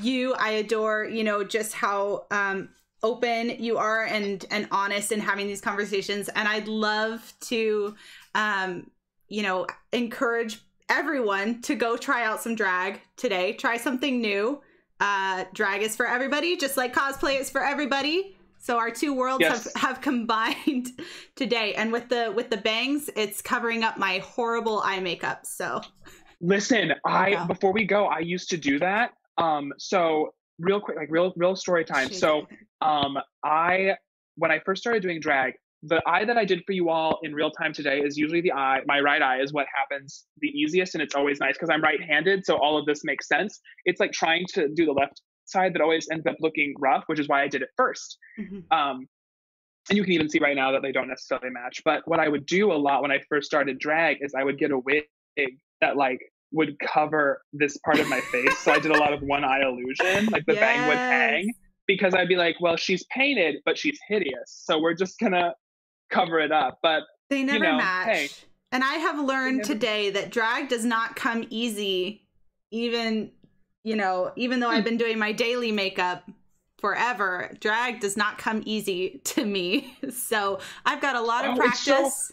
you i adore you know just how um open you are and and honest in having these conversations and i'd love to um you know encourage everyone to go try out some drag today. Try something new. Uh drag is for everybody just like cosplay is for everybody. So our two worlds Yes. have, have *laughs* combined today. And with the with the bangs it's covering up my horrible eye makeup. So Listen, I before we go, I used to do that. Um, so real quick, like real real story time. So um I when I first started doing drag, the eye that I did for you all in real time today is usually the eye, my right eye is what happens the easiest and it's always nice because I'm right-handed, so all of this makes sense. It's like trying to do the left side that always ends up looking rough, which is why I did it first. Mhm. Um, and you can even see right now that they don't necessarily match. But what I would do a lot when I first started drag is I would get a wig that like would cover this part of my face. so I did a lot of one eye illusion, like the bang would hang, because I'd be like, well, she's painted, but she's hideous, so we're just gonna cover it up. But they never know, match hey. and i have learned never- today that drag does not come easy even you know even though i've been doing my daily makeup forever. Drag does not come easy to me. *laughs* So I've got a lot of Oh, it's so practice.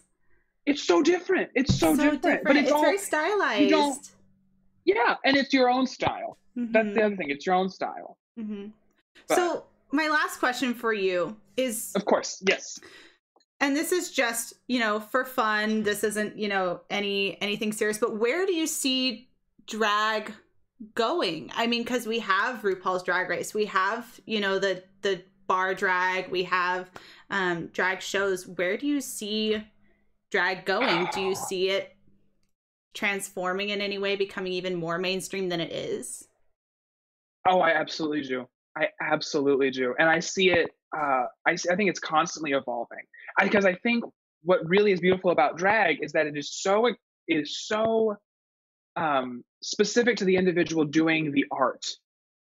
It's so different. It's so, different. But it's, it's all very you stylized. yeah, and it's your own style. That's Mhm. the other thing. It's your own style. Mhm. So my last question for you is Of course. Yes. And this is just you know for fun. This isn't you know any anything serious but where do you see drag going? I mean because we have rupaul's drag race. We have you know the the bar drag. We have um drag shows. Where do you see drag going? Do you see it transforming in any way becoming even more mainstream than it is? Oh, I absolutely do. I absolutely do, and I see it. Uh, I I think it's constantly evolving because I, think what really is beautiful about drag is that it is so it is so um, specific to the individual doing the art.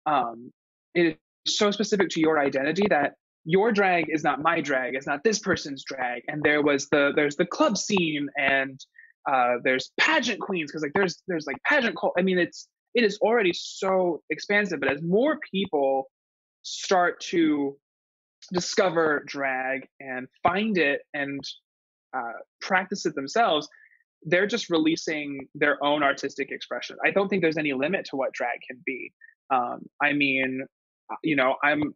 Um, it is so specific to your identity that your drag is not my drag. It's not this person's drag. And there was the there's the club scene and uh, there's pageant queens because like there's there's like pageant cult. I mean, it's it is already so expansive. But as more people start to discover drag and find it and uh, practice it themselves, they're just releasing their own artistic expression. I don't think there's any limit to what drag can be. Um, I mean, uh, you know, I'm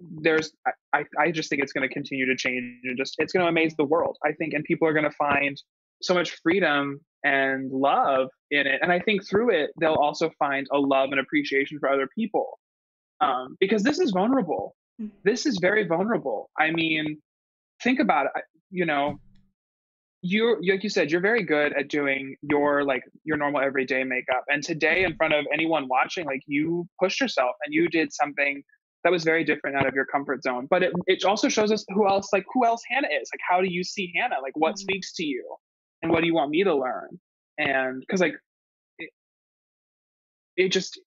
there's I, I just think it's going to continue to change and just it's going to amaze the world. I think, and people are going to find so much freedom and love in it. And I think through it, they'll also find a love and appreciation for other people. Um, because this is vulnerable. Mhm. This is very vulnerable. I mean, think about it. You know, you're like you said, you're very good at doing your like your normal everyday makeup. And today, in front of anyone watching, like you pushed yourself and you did something that was very different out of your comfort zone. But it it also shows us who else like who else Hannah is. Like, how do you see Hannah? Like, what Mhm. speaks to you, and what do you want me to learn? And because like it, it just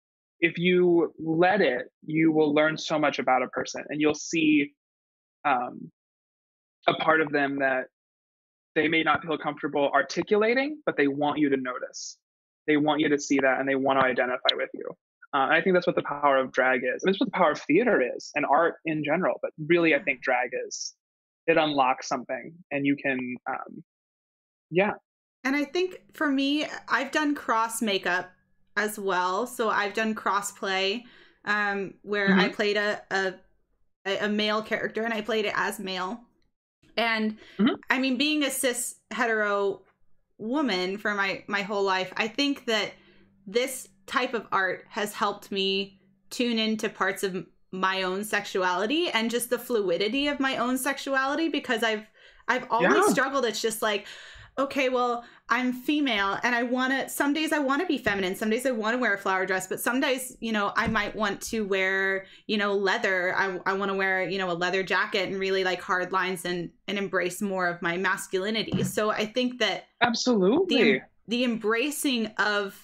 if you let it, you will learn so much about a person, and you'll see um, a part of them that they may not feel comfortable articulating, but they want you to notice. They want you to see that, and they want to identify with you. Uh, I think that's what the power of drag is. And it's what the power of theater is, and art in general. But really, I think drag is it unlocks something, and you can, um, yeah, And I think for me, I've done cross makeup as well. So I've done crossplay, um, where I played a, a a male character and I played it as male. And Mhm. I mean, being a cis hetero woman for my my whole life, I think that this type of art has helped me tune into parts of my own sexuality and just the fluidity of my own sexuality because I've I've always Yeah. struggled. It's just like, okay, well, I'm female and I want to some days I want to be feminine. Some days I want to wear a flower dress, but some days, you know, I might want to wear, you know, leather. I I want to wear, you know, a leather jacket and really like hard lines and and embrace more of my masculinity. So I think that absolutely. the the embracing of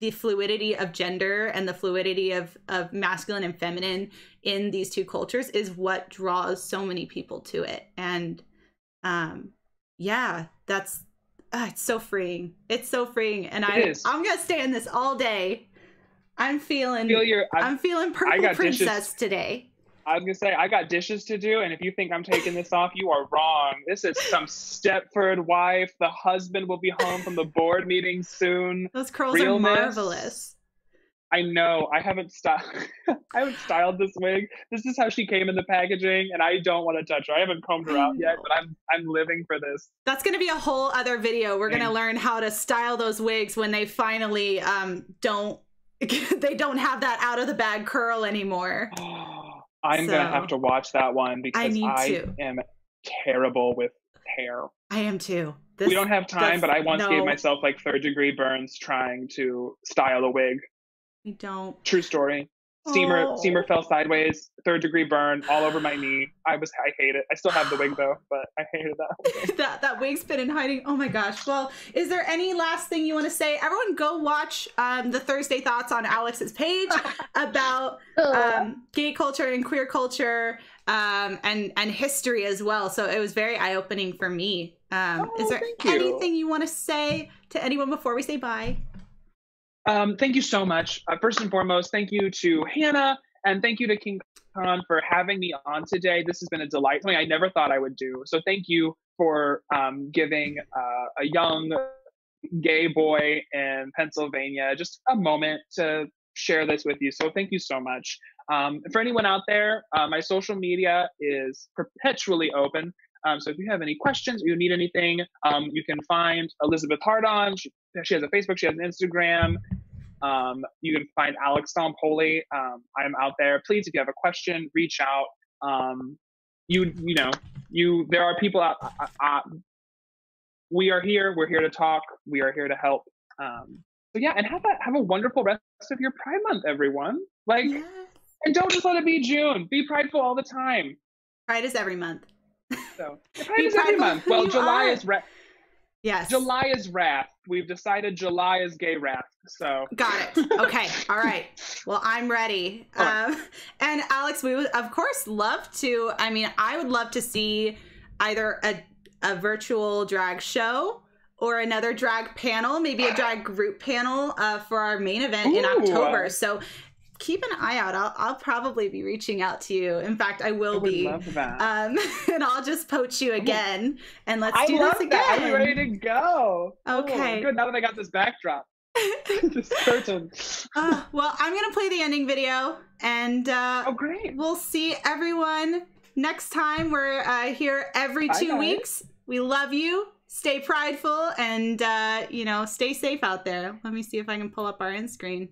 the fluidity of gender and the fluidity of of masculine and feminine in these two cultures is what draws so many people to it and um yeah that's ah, it's so freeing it's so freeing and It i is. i'm gonna stay in this all day i'm feeling feel your. I, i'm feeling purple got dishes. princess today I was gonna say I got dishes to do, and if you think I'm taking this off, you are wrong. This is some Stepford wife. The husband will be home from the board meeting soon. those curls are marvelous I know. I haven't styled. *laughs* I haven't styled this wig. This is how she came in the packaging, and I don't want to touch her. I haven't combed her out yet, but I'm I'm living for this. That's going to be a whole other video. We're going to learn how to style those wigs when they finally um don't *laughs* they don't have that out of the bag curl anymore. *gasps* I'm gonna have to watch that one because I to. am terrible with hair. I am too. This, we don't have time, but I once gave myself like third degree burns trying to style a wig. We don't. True story. Steamer Oh. steamer fell sideways, third degree burn all over my knee. I was I hate it. I still have the wig though, but I hated that. *laughs* that that wig's been in hiding. Oh my gosh. Well, is there any last thing you want to say? Everyone, go watch um, the Thursday Thots on Alex's page *laughs* about um, gay culture and queer culture um, and and history as well. So it was very eye opening for me. Um, Oh, is there you. anything you want to say to anyone before we say bye? Um, thank you so much. Uh, first and foremost, thank you to Hannah And thank you to King Khan for having me on today. This has been a delight, something I never thought I would do. So thank you for um, giving uh, a young gay boy in Pennsylvania just a moment to share this with you. So thank you so much. Um, for anyone out there, uh, my social media is perpetually open. Um, so if you have any questions or you need anything, um, you can find Elizabeth Hardon. She, she, has a Facebook, she has an Instagram. Um, you can find Alex Stompoly. Um, I'm out there. Please, if you have a question, reach out. Um, you you know you there are people out. Uh, uh, we are here. We're here to talk. We are here to help. Um, so yeah, and have a have a wonderful rest of your Pride Month, everyone. Like, and don't just let it be June. Be prideful all the time. Pride is every month. So *laughs* Pride is every month. Well, July are. is re- yes. July is wrath. We've decided July is gay wrath. So got it. Okay. all right. Well, I'm ready. Um, and Alex, we would of course love to. I mean, I would love to see either a a virtual drag show or another drag panel, maybe a drag group panel uh, for our main event Ooh. in October. So keep an eye out. I'll, I'll probably be reaching out to you. In fact, I will I be. Love that. Um, *laughs* and I'll just poach you again, and let's I do this again. That. I'm ready to go. Okay. Oh, good. Now that I got this backdrop. *laughs* *laughs* this curtain. Uh, well, I'm gonna play the ending video, and uh, oh, great! We'll see everyone next time. We're uh, here every Bye, two guys. weeks. We love you. Stay prideful, and uh, you know, stay safe out there. Let me see if I can pull up our end screen.